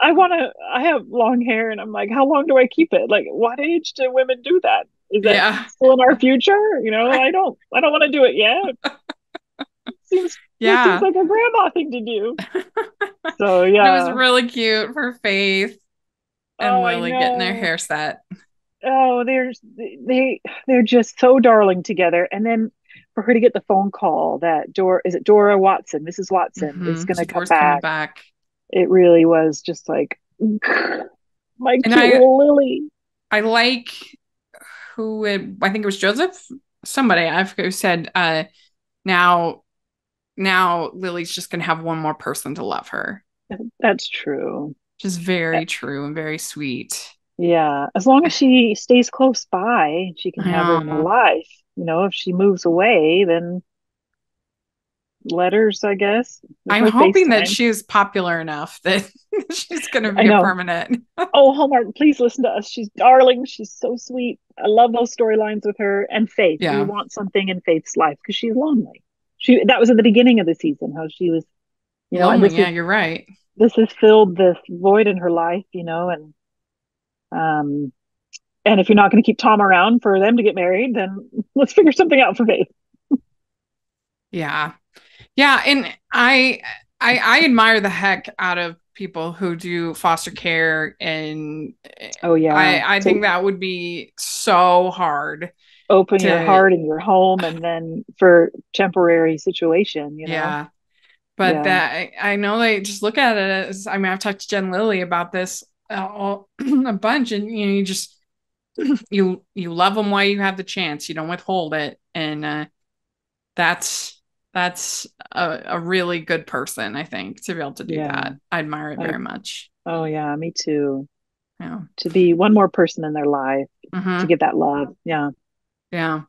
Speaker 2: I want to. I have long hair, and I'm like, how long do I keep it? Like, what age do women do that? Is that yeah. still in our future? You know, I don't. I don't want to do it yet. seems yeah, seems like a grandma thing to do. So yeah,
Speaker 1: it was really cute for Faith and oh, Lily getting their hair set.
Speaker 2: Oh, they're they they're just so darling together, and then for her to get the phone call that Dora is it Dora Watson, Mrs. Watson mm-hmm. is going to come back. back. It really was just like my and I, Lily.
Speaker 1: I like who it, I think it was Joseph, somebody I forget who said, uh, now, now Lily's just going to have one more person to love her.
Speaker 2: That's true.
Speaker 1: Just very true and very sweet.
Speaker 2: Yeah, as long as she stays close by, she can have her life you know, if she moves away, then letters, I guess.
Speaker 1: I'm hoping that she's popular enough that she's going to be a permanent.
Speaker 2: oh, Hallmark, please listen to us. She's darling. She's so sweet. I love those storylines with her and Faith. Yeah. We want something in Faith's life because she's lonely. She that was at the beginning of the season how she was,
Speaker 1: you know. Lonely, yeah, is, you're right.
Speaker 2: This has filled this void in her life, you know, and um, and if you're not going to keep Tom around for them to get married, then let's figure something out for Faith.
Speaker 1: yeah. Yeah. And I, I, I admire the heck out of people who do foster care and
Speaker 2: oh yeah
Speaker 1: i, I think that would be so hard
Speaker 2: open to, your heart and your home and then for temporary situation you know yeah
Speaker 1: but yeah. that I, know they just look at it as i mean i've talked to Jen Lilley about this uh, a bunch and you know you just you you love them while you have the chance. You don't withhold it, and uh, that's that's a, a really good person. I think to be able to do yeah. that. I admire it very much.
Speaker 2: Oh yeah, me too.
Speaker 1: Yeah,
Speaker 2: to be one more person in their life mm-hmm. to give that love. Yeah,
Speaker 1: yeah.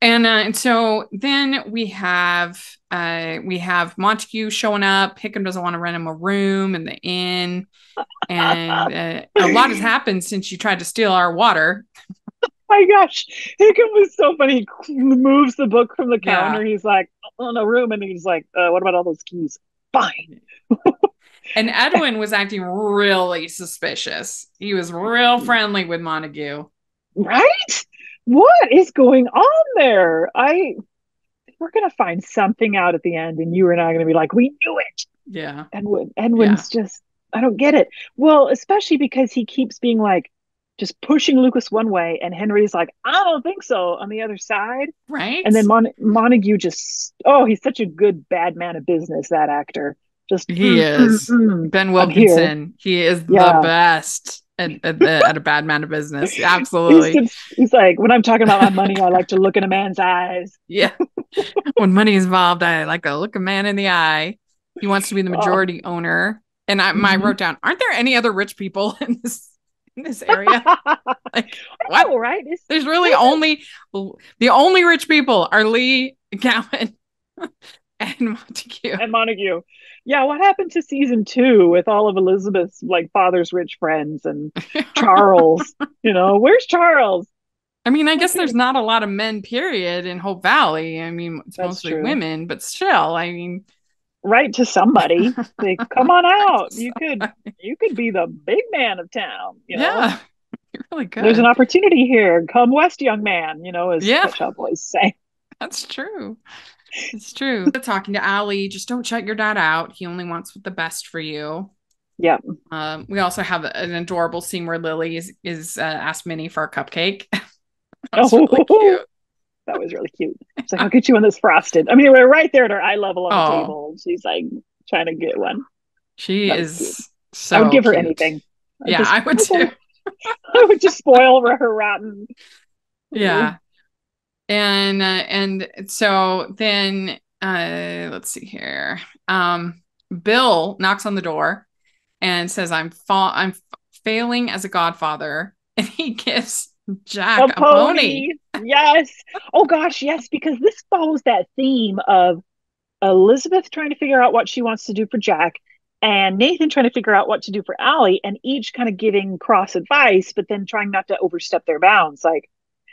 Speaker 1: And uh, and so then we have uh, we have Montague showing up. Hickam doesn't want to rent him a room in the inn, and uh, a lot has happened since you tried to steal our water.
Speaker 2: my gosh, Hickam was so funny. He moves the book from the counter. Yeah. He's like, "On oh, a room," and he's like, uh, "What about all those keys?" Fine.
Speaker 1: and Edwin was acting really suspicious. He was real friendly with Montague.
Speaker 2: Right? What is going on there? I we're gonna find something out at the end, and you and I are gonna be like, we knew it.
Speaker 1: Yeah.
Speaker 2: Edwin Edwin's yeah. just I don't get it. Well, especially because he keeps being like just pushing Lucas one way, and Henry's like, I don't think so on the other side.
Speaker 1: Right.
Speaker 2: And then Mon- Montague just oh, he's such a good bad man of business, that actor. Just
Speaker 1: he mm, is mm, mm, Ben Wilkinson. He is yeah. the best at, at, the, at, a bad man of business. Absolutely.
Speaker 2: He's, he's, like, when I'm talking about my money, I like to look in a man's eyes.
Speaker 1: Yeah. when money is involved, I like to look a man in the eye. He wants to be the oh. majority oh. owner. And I, mm-hmm. Wrote down, aren't there any other rich people in this in this area? like,
Speaker 2: what? Know, right? It's,
Speaker 1: There's really only the only rich people are Lee, Gowen, and Montague.
Speaker 2: And Montague yeah, what happened to season two with all of Elizabeth's like father's rich friends and Charles? you know, where's Charles?
Speaker 1: I mean, I guess there's not a lot of men, period, in Hope Valley. I mean, it's That's mostly true. women, but still, I mean,
Speaker 2: right to somebody. Say, come on out. You could, you could be the big man of town. You know? Yeah,
Speaker 1: you're really good.
Speaker 2: There's an opportunity here. Come west, young man. You know, as yeah. Pet Shop Boys say.
Speaker 1: That's true. It's true. Talking to Allie, just don't shut your dad out. He only wants the best for you.
Speaker 2: Yep.
Speaker 1: Um, we also have an adorable scene where Lily is, is uh, asked Minnie for a cupcake.
Speaker 2: oh, really cute. That was really cute. She's like, I'll get you one that's frosted. I mean, we're right there at our eye level on oh. the table. She's like trying to get one.
Speaker 1: She that is so
Speaker 2: I would give
Speaker 1: cute.
Speaker 2: her anything.
Speaker 1: I yeah, just, I would too.
Speaker 2: I would just spoil her rotten.
Speaker 1: Yeah. And uh, and so then uh let's see here. Um Bill knocks on the door and says I'm fa- I'm f- failing as a godfather and he gives Jack a, a pony.
Speaker 2: pony. yes. Oh gosh, yes, because this follows that theme of Elizabeth trying to figure out what she wants to do for Jack and Nathan trying to figure out what to do for Allie and each kind of giving cross advice, but then trying not to overstep their bounds. Like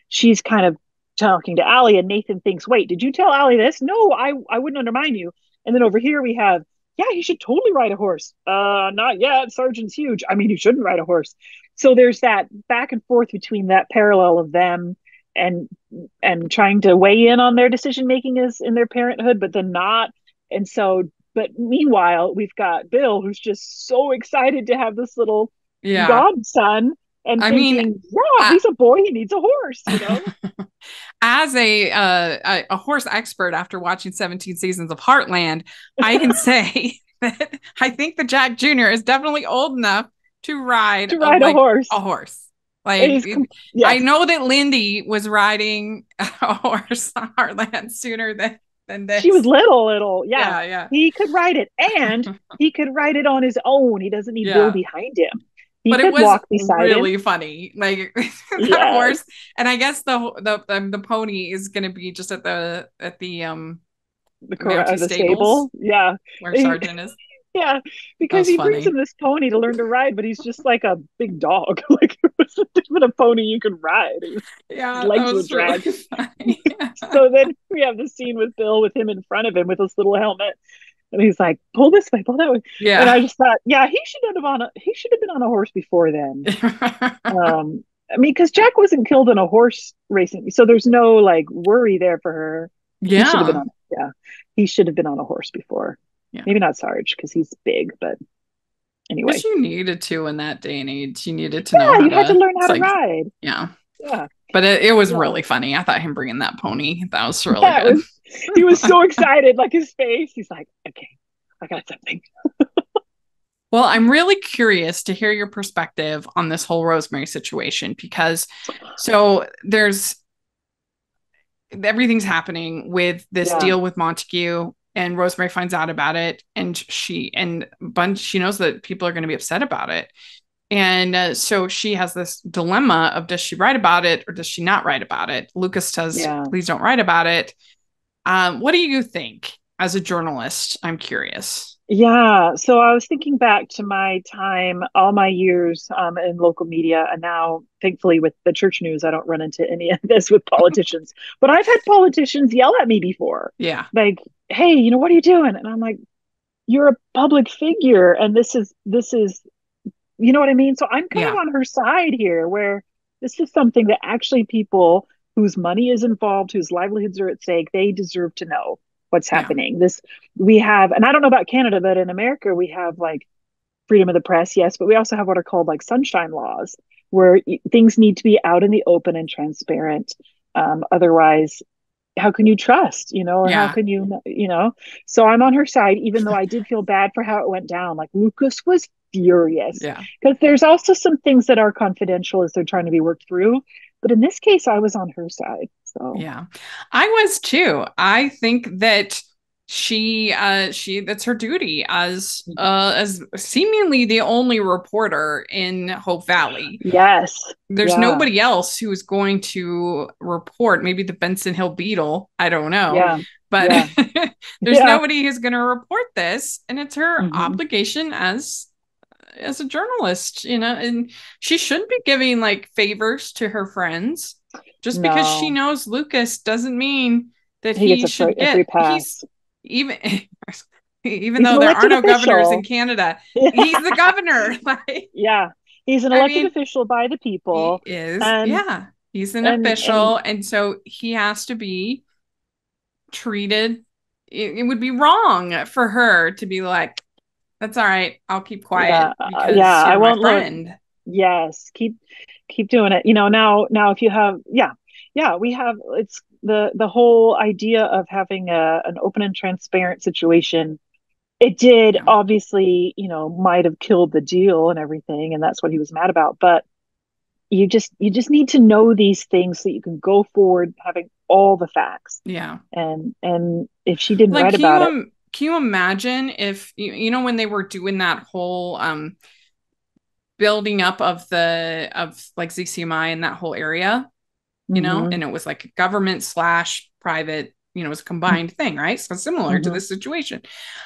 Speaker 2: she's kind of talking to Allie and Nathan thinks, wait, did you tell Allie this? No, I, I wouldn't undermine you. And then over here we have, yeah, he should totally ride a horse. Uh, not yet. Sergeant's huge. I mean, he shouldn't ride a horse. So there's that back and forth between that parallel of them and and trying to weigh in on their decision making as in their parenthood, but then not. And so but meanwhile, we've got Bill, who's just so excited to have this little yeah. godson. And I thinking, mean, yeah, he's a boy. He needs a horse. You know.
Speaker 1: As a, uh, a horse expert, after watching 17 seasons of Heartland, I can say that I think that Jack Jr. is definitely old enough to ride
Speaker 2: to ride
Speaker 1: a,
Speaker 2: a horse.
Speaker 1: A horse. Like com- yes. I know that Lyndy was riding a horse on Heartland sooner than than this.
Speaker 2: She was little, little. Yeah.
Speaker 1: yeah, yeah.
Speaker 2: He could ride it, and he could ride it on his own. He doesn't need yeah. Bill behind him.
Speaker 1: But it was really him. funny, like that horse. And I guess the the the, the pony is going to be just at the at the um
Speaker 2: the, cor- uh, the stable. Yeah,
Speaker 1: where Sergeant is.
Speaker 2: Yeah, because he funny. brings him this pony to learn to ride, but he's just like a big dog. like it was even a pony you could ride.
Speaker 1: Yeah, legs would drag.
Speaker 2: Really yeah. so then we have the scene with Bill with him in front of him with his little helmet. And he's like, pull this way, pull that way.
Speaker 1: Yeah.
Speaker 2: And I just thought, yeah, he should have on a he should have been on a horse before then. um, I mean, because Jack wasn't killed in a horse racing, so there's no like worry there for her.
Speaker 1: Yeah.
Speaker 2: He on, yeah. He should have been on a horse before. Yeah. Maybe not Sarge because he's big, but anyway. But
Speaker 1: you needed to in that day and age. You needed to know.
Speaker 2: yeah,
Speaker 1: know.
Speaker 2: you had to, to learn how to like, ride.
Speaker 1: Yeah.
Speaker 2: Yeah.
Speaker 1: But it, it was yeah. really funny. I thought him bringing that pony. That was really yeah, good.
Speaker 2: Was, he was so excited, like his face. He's like, okay, I got something.
Speaker 1: well, I'm really curious to hear your perspective on this whole Rosemary situation because so there's everything's happening with this yeah. deal with Montague and Rosemary finds out about it and she and bunch she knows that people are going to be upset about it and uh, so she has this dilemma of does she write about it or does she not write about it lucas says yeah. please don't write about it um, what do you think? As a journalist i'm curious.
Speaker 2: Yeah so i was thinking back to my time all my years um, in local media and now thankfully with the church news i don't run into any of this with politicians. But i've had politicians yell at me before.
Speaker 1: Yeah.
Speaker 2: Like hey you know what are you doing? And i'm like you're a public figure and this is this is you know what i mean? So i'm kind yeah. of on her side here where this is something that actually people whose money is involved whose livelihoods are at stake they deserve to know what's happening. Yeah. this we have and i don't know about canada but in america we have like freedom of the press yes but we also have what are called like sunshine laws where things need to be out in the open and transparent. Um, otherwise how can you trust you know or yeah. how can you you know? So i'm on her side even though i did feel bad for how it went down. Like lucas was furious.
Speaker 1: Yeah.
Speaker 2: Because there's also some things that are confidential as they're trying to be worked through but in this case i was on her side so.
Speaker 1: Yeah. I was too. I think that she uh she that's her duty as uh as seemingly the only reporter in hope valley.
Speaker 2: Yes.
Speaker 1: There's yeah. nobody else who is going to report maybe the benson hill beetle i don't know
Speaker 2: yeah.
Speaker 1: but yeah. there's nobody who's going to report this and it's her mm-hmm. obligation as as a journalist you know and she shouldn't be giving like favors to her friends just no. because she knows lucas doesn't mean that he, he should get he's even even he's though there are no official. governors in Canada, yeah. he's the governor. like,
Speaker 2: yeah, he's an elected I mean, official by the people.
Speaker 1: He is. And, yeah, he's an and, official, and, and so he has to be treated, it, it, would be wrong for her to be like, "That's all right, I'll keep quiet."
Speaker 2: Yeah, uh, yeah I won't. Friend. Yes, keep keep doing it. You know, now now if you have, yeah, yeah, we have. It's the the whole idea of having a an open and transparent situation it did obviously you know might have killed the deal and everything and that's what he was mad about but you just you just need to know these things so you can go forward having all the facts
Speaker 1: yeah
Speaker 2: and and if she didn't like, write about
Speaker 1: you,
Speaker 2: it
Speaker 1: can you imagine if you, you know when they were doing that whole um building up of the of like ZCMI in that whole area you mm-hmm. know and it was like government slash private you know, it was a combined thing, right? So similar mm-hmm. to this situation.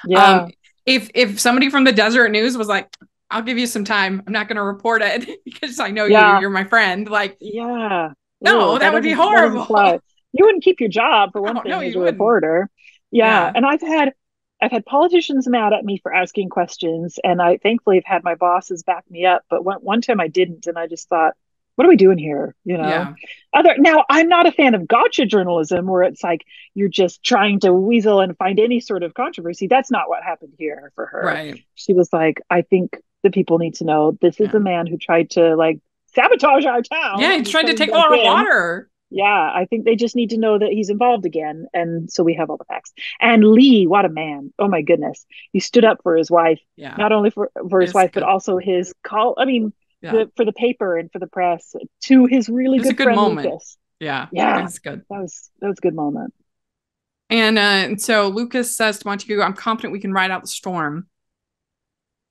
Speaker 1: Yeah. Um, if if somebody from the Deseret News was like, I'll give you some time. I'm not going to report it because I know yeah. you. You're my friend. Like,
Speaker 2: yeah.
Speaker 1: No, that, that would be horrible.
Speaker 2: You wouldn't keep your job for one oh, thing no, as a reporter. Yeah. yeah. And I've had I've had politicians mad at me for asking questions, and I thankfully have had my bosses back me up. But one one time I didn't, and I just thought, what are we doing here? You know, yeah. other now I'm not a fan of gotcha journalism where it's like you're just trying to weasel and find any sort of controversy. That's not what happened here for her.
Speaker 1: Right.
Speaker 2: She was like, I think the people need to know this is a man who tried to like sabotage our town.
Speaker 1: Yeah, he tried to take all our water.
Speaker 2: Yeah, I think they just need to know that he's involved again. And so we have all the facts. And Lee, what a man. Oh my goodness. He stood up for his wife.
Speaker 1: Yeah.
Speaker 2: Not only for, for his wife, good. but also his call. I mean, yeah. the, for the paper and for the press to his really good, good, friend moment. Lucas.
Speaker 1: Yeah,
Speaker 2: yeah,
Speaker 1: that's good.
Speaker 2: That was that was a good moment.
Speaker 1: And uh, and so Lucas says to Montague, "I'm confident we can ride out the storm."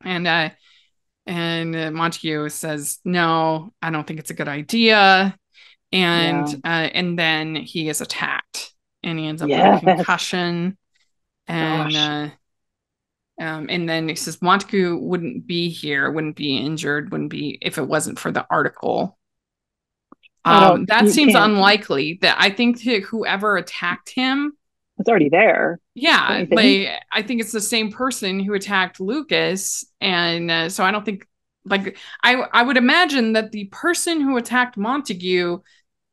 Speaker 1: And uh, and uh, Montague says, "No, I don't think it's a good idea." And yeah. uh, and then he is attacked, and he ends up yes. with a concussion. And uh, um, and then he says Montague wouldn't be here, wouldn't be injured, wouldn't be if it wasn't for the article. Um, that seems can't. unlikely. That I think whoever attacked him,
Speaker 2: it's already there.
Speaker 1: Yeah, like I think it's the same person who attacked Lucas, and uh, so I don't think like I I would imagine that the person who attacked Montague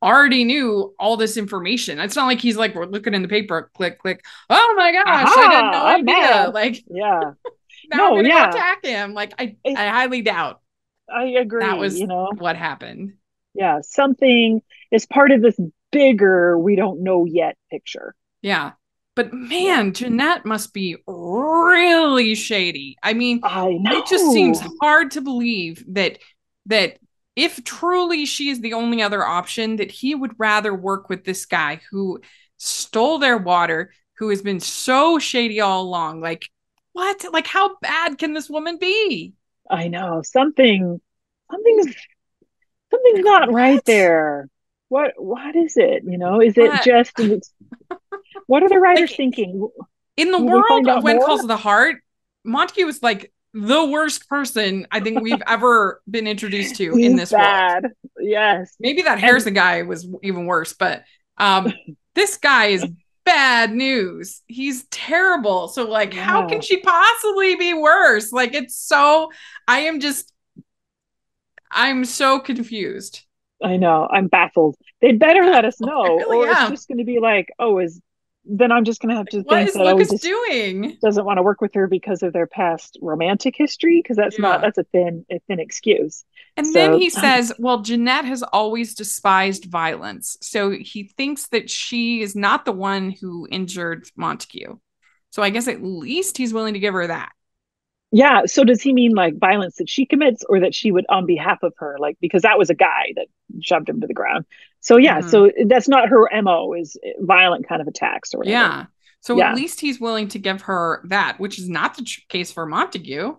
Speaker 1: already knew all this information. It's not like he's like we're looking in the paper, click, click. Oh my gosh, Aha, I had no idea. Like,
Speaker 2: yeah,
Speaker 1: no, yeah, attack him. Like, I, I highly doubt.
Speaker 2: I agree. That was you know
Speaker 1: what happened.
Speaker 2: Yeah, something is part of this bigger we don't know yet picture.
Speaker 1: Yeah. But man, Jeanette must be really shady. I mean,
Speaker 2: I know.
Speaker 1: it just seems hard to believe that that if truly she is the only other option, that he would rather work with this guy who stole their water, who has been so shady all along. Like, what? Like, how bad can this woman be?
Speaker 2: I know something. Something's something's not what? right there. What? What is it? You know, is it what? just? what are the writers like, thinking?
Speaker 1: In the Will world of When Calls of the Heart, Montague was like the worst person I think we've ever been introduced to in this bad. world.
Speaker 2: Yes.
Speaker 1: Maybe that Harrison guy was even worse, but um this guy is bad news. He's terrible. So like yeah. how can she possibly be worse? Like it's so I am just I'm so confused.
Speaker 2: I know. I'm baffled. They'd better let us know, really or am. it's just going to be like, oh, is then I'm just gonna have to
Speaker 1: what
Speaker 2: think
Speaker 1: oh,
Speaker 2: that
Speaker 1: Lucas just doing?
Speaker 2: Doesn't want to work with her because of their past romantic history, because that's yeah. not that's a thin a thin excuse.
Speaker 1: And so, then he says, "Well, Jeanette has always despised violence, so he thinks that she is not the one who injured Montague. So I guess at least he's willing to give her that."
Speaker 2: Yeah. So does he mean like violence that she commits or that she would on behalf of her? Like, because that was a guy that shoved him to the ground. So yeah, mm-hmm. so that's not her MO is violent kind of attacks or whatever.
Speaker 1: Yeah. So yeah. at least he's willing to give her that, which is not the tr- case for Montague.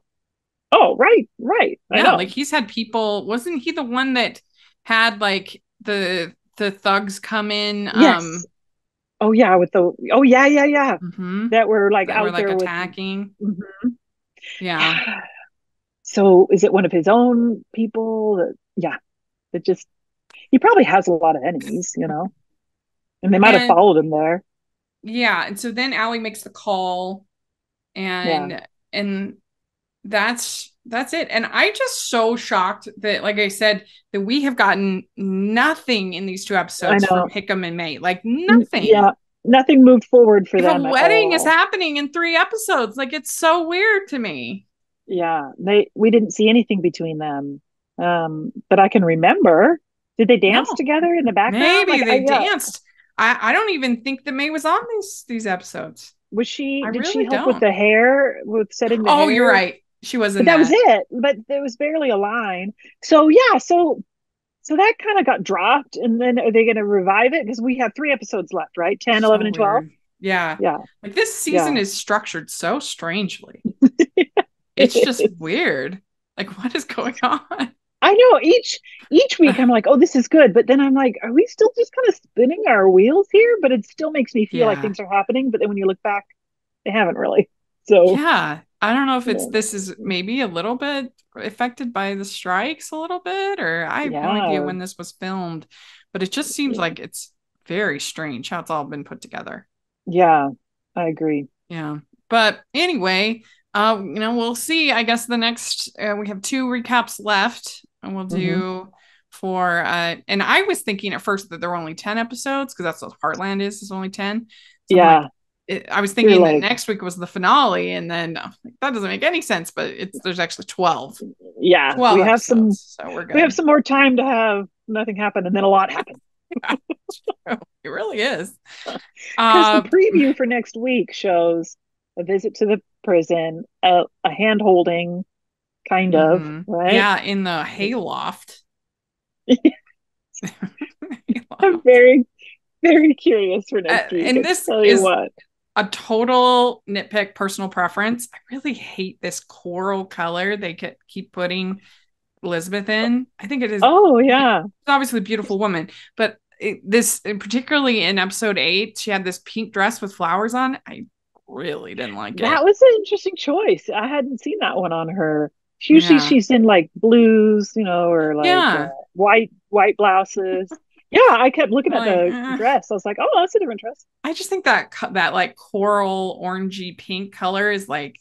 Speaker 2: Oh, right, right.
Speaker 1: I yeah, know. like he's had people. Wasn't he the one that had like the the thugs come in?
Speaker 2: Yes. Um, oh yeah, with the oh yeah yeah yeah mm-hmm. that were like that out were, like, there
Speaker 1: attacking.
Speaker 2: With, mm-hmm.
Speaker 1: Yeah.
Speaker 2: So is it one of his own people? That, yeah. It just he probably has a lot of enemies, you know. And they might have followed him there.
Speaker 1: Yeah. And so then Allie makes the call and yeah. and that's that's it. And I just so shocked that, like I said, that we have gotten nothing in these two episodes from Hickam and Mei. Like nothing.
Speaker 2: Yeah. Nothing moved forward for them.
Speaker 1: The wedding is happening in three episodes. Like it's so weird to me.
Speaker 2: Yeah, they we didn't see anything between them. Um, but I can remember. Did they dance no. together in the background?
Speaker 1: Maybe like, they I, danced. I, I don't even think that Mei was on these these episodes.
Speaker 2: Was she? I did really she help don't. with the hair with setting the?
Speaker 1: Oh,
Speaker 2: hair?
Speaker 1: you're right. She wasn't.
Speaker 2: That, that was it. But there was barely a line. So yeah. So so that kind of got dropped. And then are they going to revive it? Because we have three episodes left, right? 10, so 11, and 12.
Speaker 1: Yeah.
Speaker 2: Yeah.
Speaker 1: Like this season yeah. is structured so strangely. it's just weird. Like what is going on?
Speaker 2: I know each each week I'm like, oh, this is good, but then I'm like, are we still just kind of spinning our wheels here? But it still makes me feel yeah. like things are happening. But then when you look back, they haven't really. So
Speaker 1: yeah, I don't know if it's yeah. this is maybe a little bit affected by the strikes a little bit, or I have yeah. no idea when this was filmed, but it just seems like it's very strange how it's all been put together.
Speaker 2: Yeah, I agree.
Speaker 1: Yeah, but anyway, uh, you know, we'll see. I guess the next uh, we have two recaps left, and we'll do. Mm-hmm. For uh, and I was thinking at first that there were only 10 episodes because that's what Heartland is, is only 10.
Speaker 2: So yeah.
Speaker 1: Like, it, I was thinking like, that next week was the finale, and then like, that doesn't make any sense. But it's there's actually twelve.
Speaker 2: Yeah, 12 we have some. So we're good. We have some more time to have nothing happen, and then a lot happen.
Speaker 1: yeah, it really is.
Speaker 2: Because um, the preview for next week shows a visit to the prison, a, a hand holding, kind of, mm-hmm. right?
Speaker 1: Yeah, in the hayloft.
Speaker 2: I'm very, very curious for next uh, week.
Speaker 1: And this is what a total nitpick personal preference. I really hate this coral color they keep putting Elizabeth in. I think it is.
Speaker 2: Oh, yeah. It's
Speaker 1: obviously a beautiful woman, but it, this, particularly in episode eight, she had this pink dress with flowers on. I really didn't like it.
Speaker 2: That was an interesting choice. I hadn't seen that one on her. Usually yeah. she's in like blues, you know, or like yeah. uh, white white blouses yeah, I kept looking at the uh, dress. I was like, oh, that's a different dress.
Speaker 1: I just think that that like coral orangey pink color is like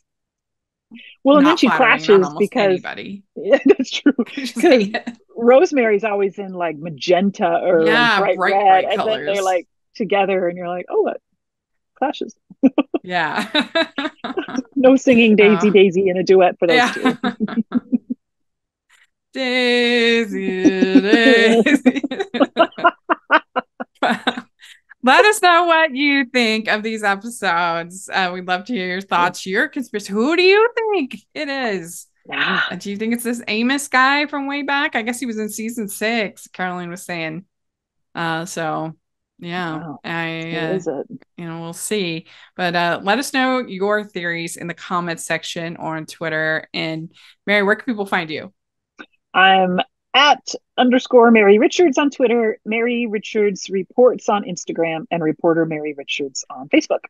Speaker 2: well, and then she clashes because anybody. Yeah, that's true. Because Rosemary's always in like magenta or yeah, bright, bright, red, bright and colors. then they're like together, and you're like, oh, that clashes.
Speaker 1: yeah.
Speaker 2: no singing Daisy uh, Daisy in a duet for those yeah. two.
Speaker 1: Daisy, Daisy. Let us know what you think of these episodes. Uh, we'd love to hear your thoughts, your conspiracy. Who do you think it is? Yeah. Do you think it's this Amos guy from way back? I guess he was in season six. Caroline was saying. Uh, so yeah, wow. I uh, you know we'll see. But uh, let us know your theories in the comments section or on Twitter. And Mary, where can people find you?
Speaker 2: I'm at underscore Mary Richards on Twitter, Mary Richards Reports on Instagram, and reporter Mary Richards on Facebook.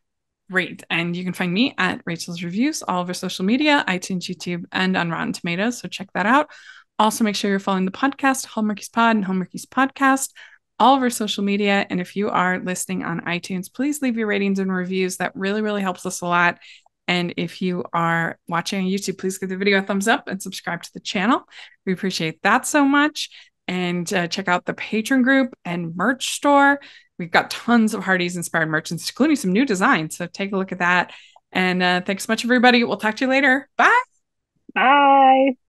Speaker 1: Great. And you can find me at Rachel's Reviews, all over social media, iTunes, YouTube, and on Rotten Tomatoes. So check that out. Also, make sure you're following the podcast, Hallmarkies Pod and Hallmarkies Podcast, all over social media. And if you are listening on iTunes, please leave your ratings and reviews. That really, really helps us a lot. And if you are watching on YouTube, please give the video a thumbs up and subscribe to the channel. We appreciate that so much. And uh, check out the Patreon group and merch store. We've got tons of Hearties inspired merchants, including some new designs. So take a look at that. And uh, thanks so much, everybody. We'll talk to you later. Bye.
Speaker 2: Bye.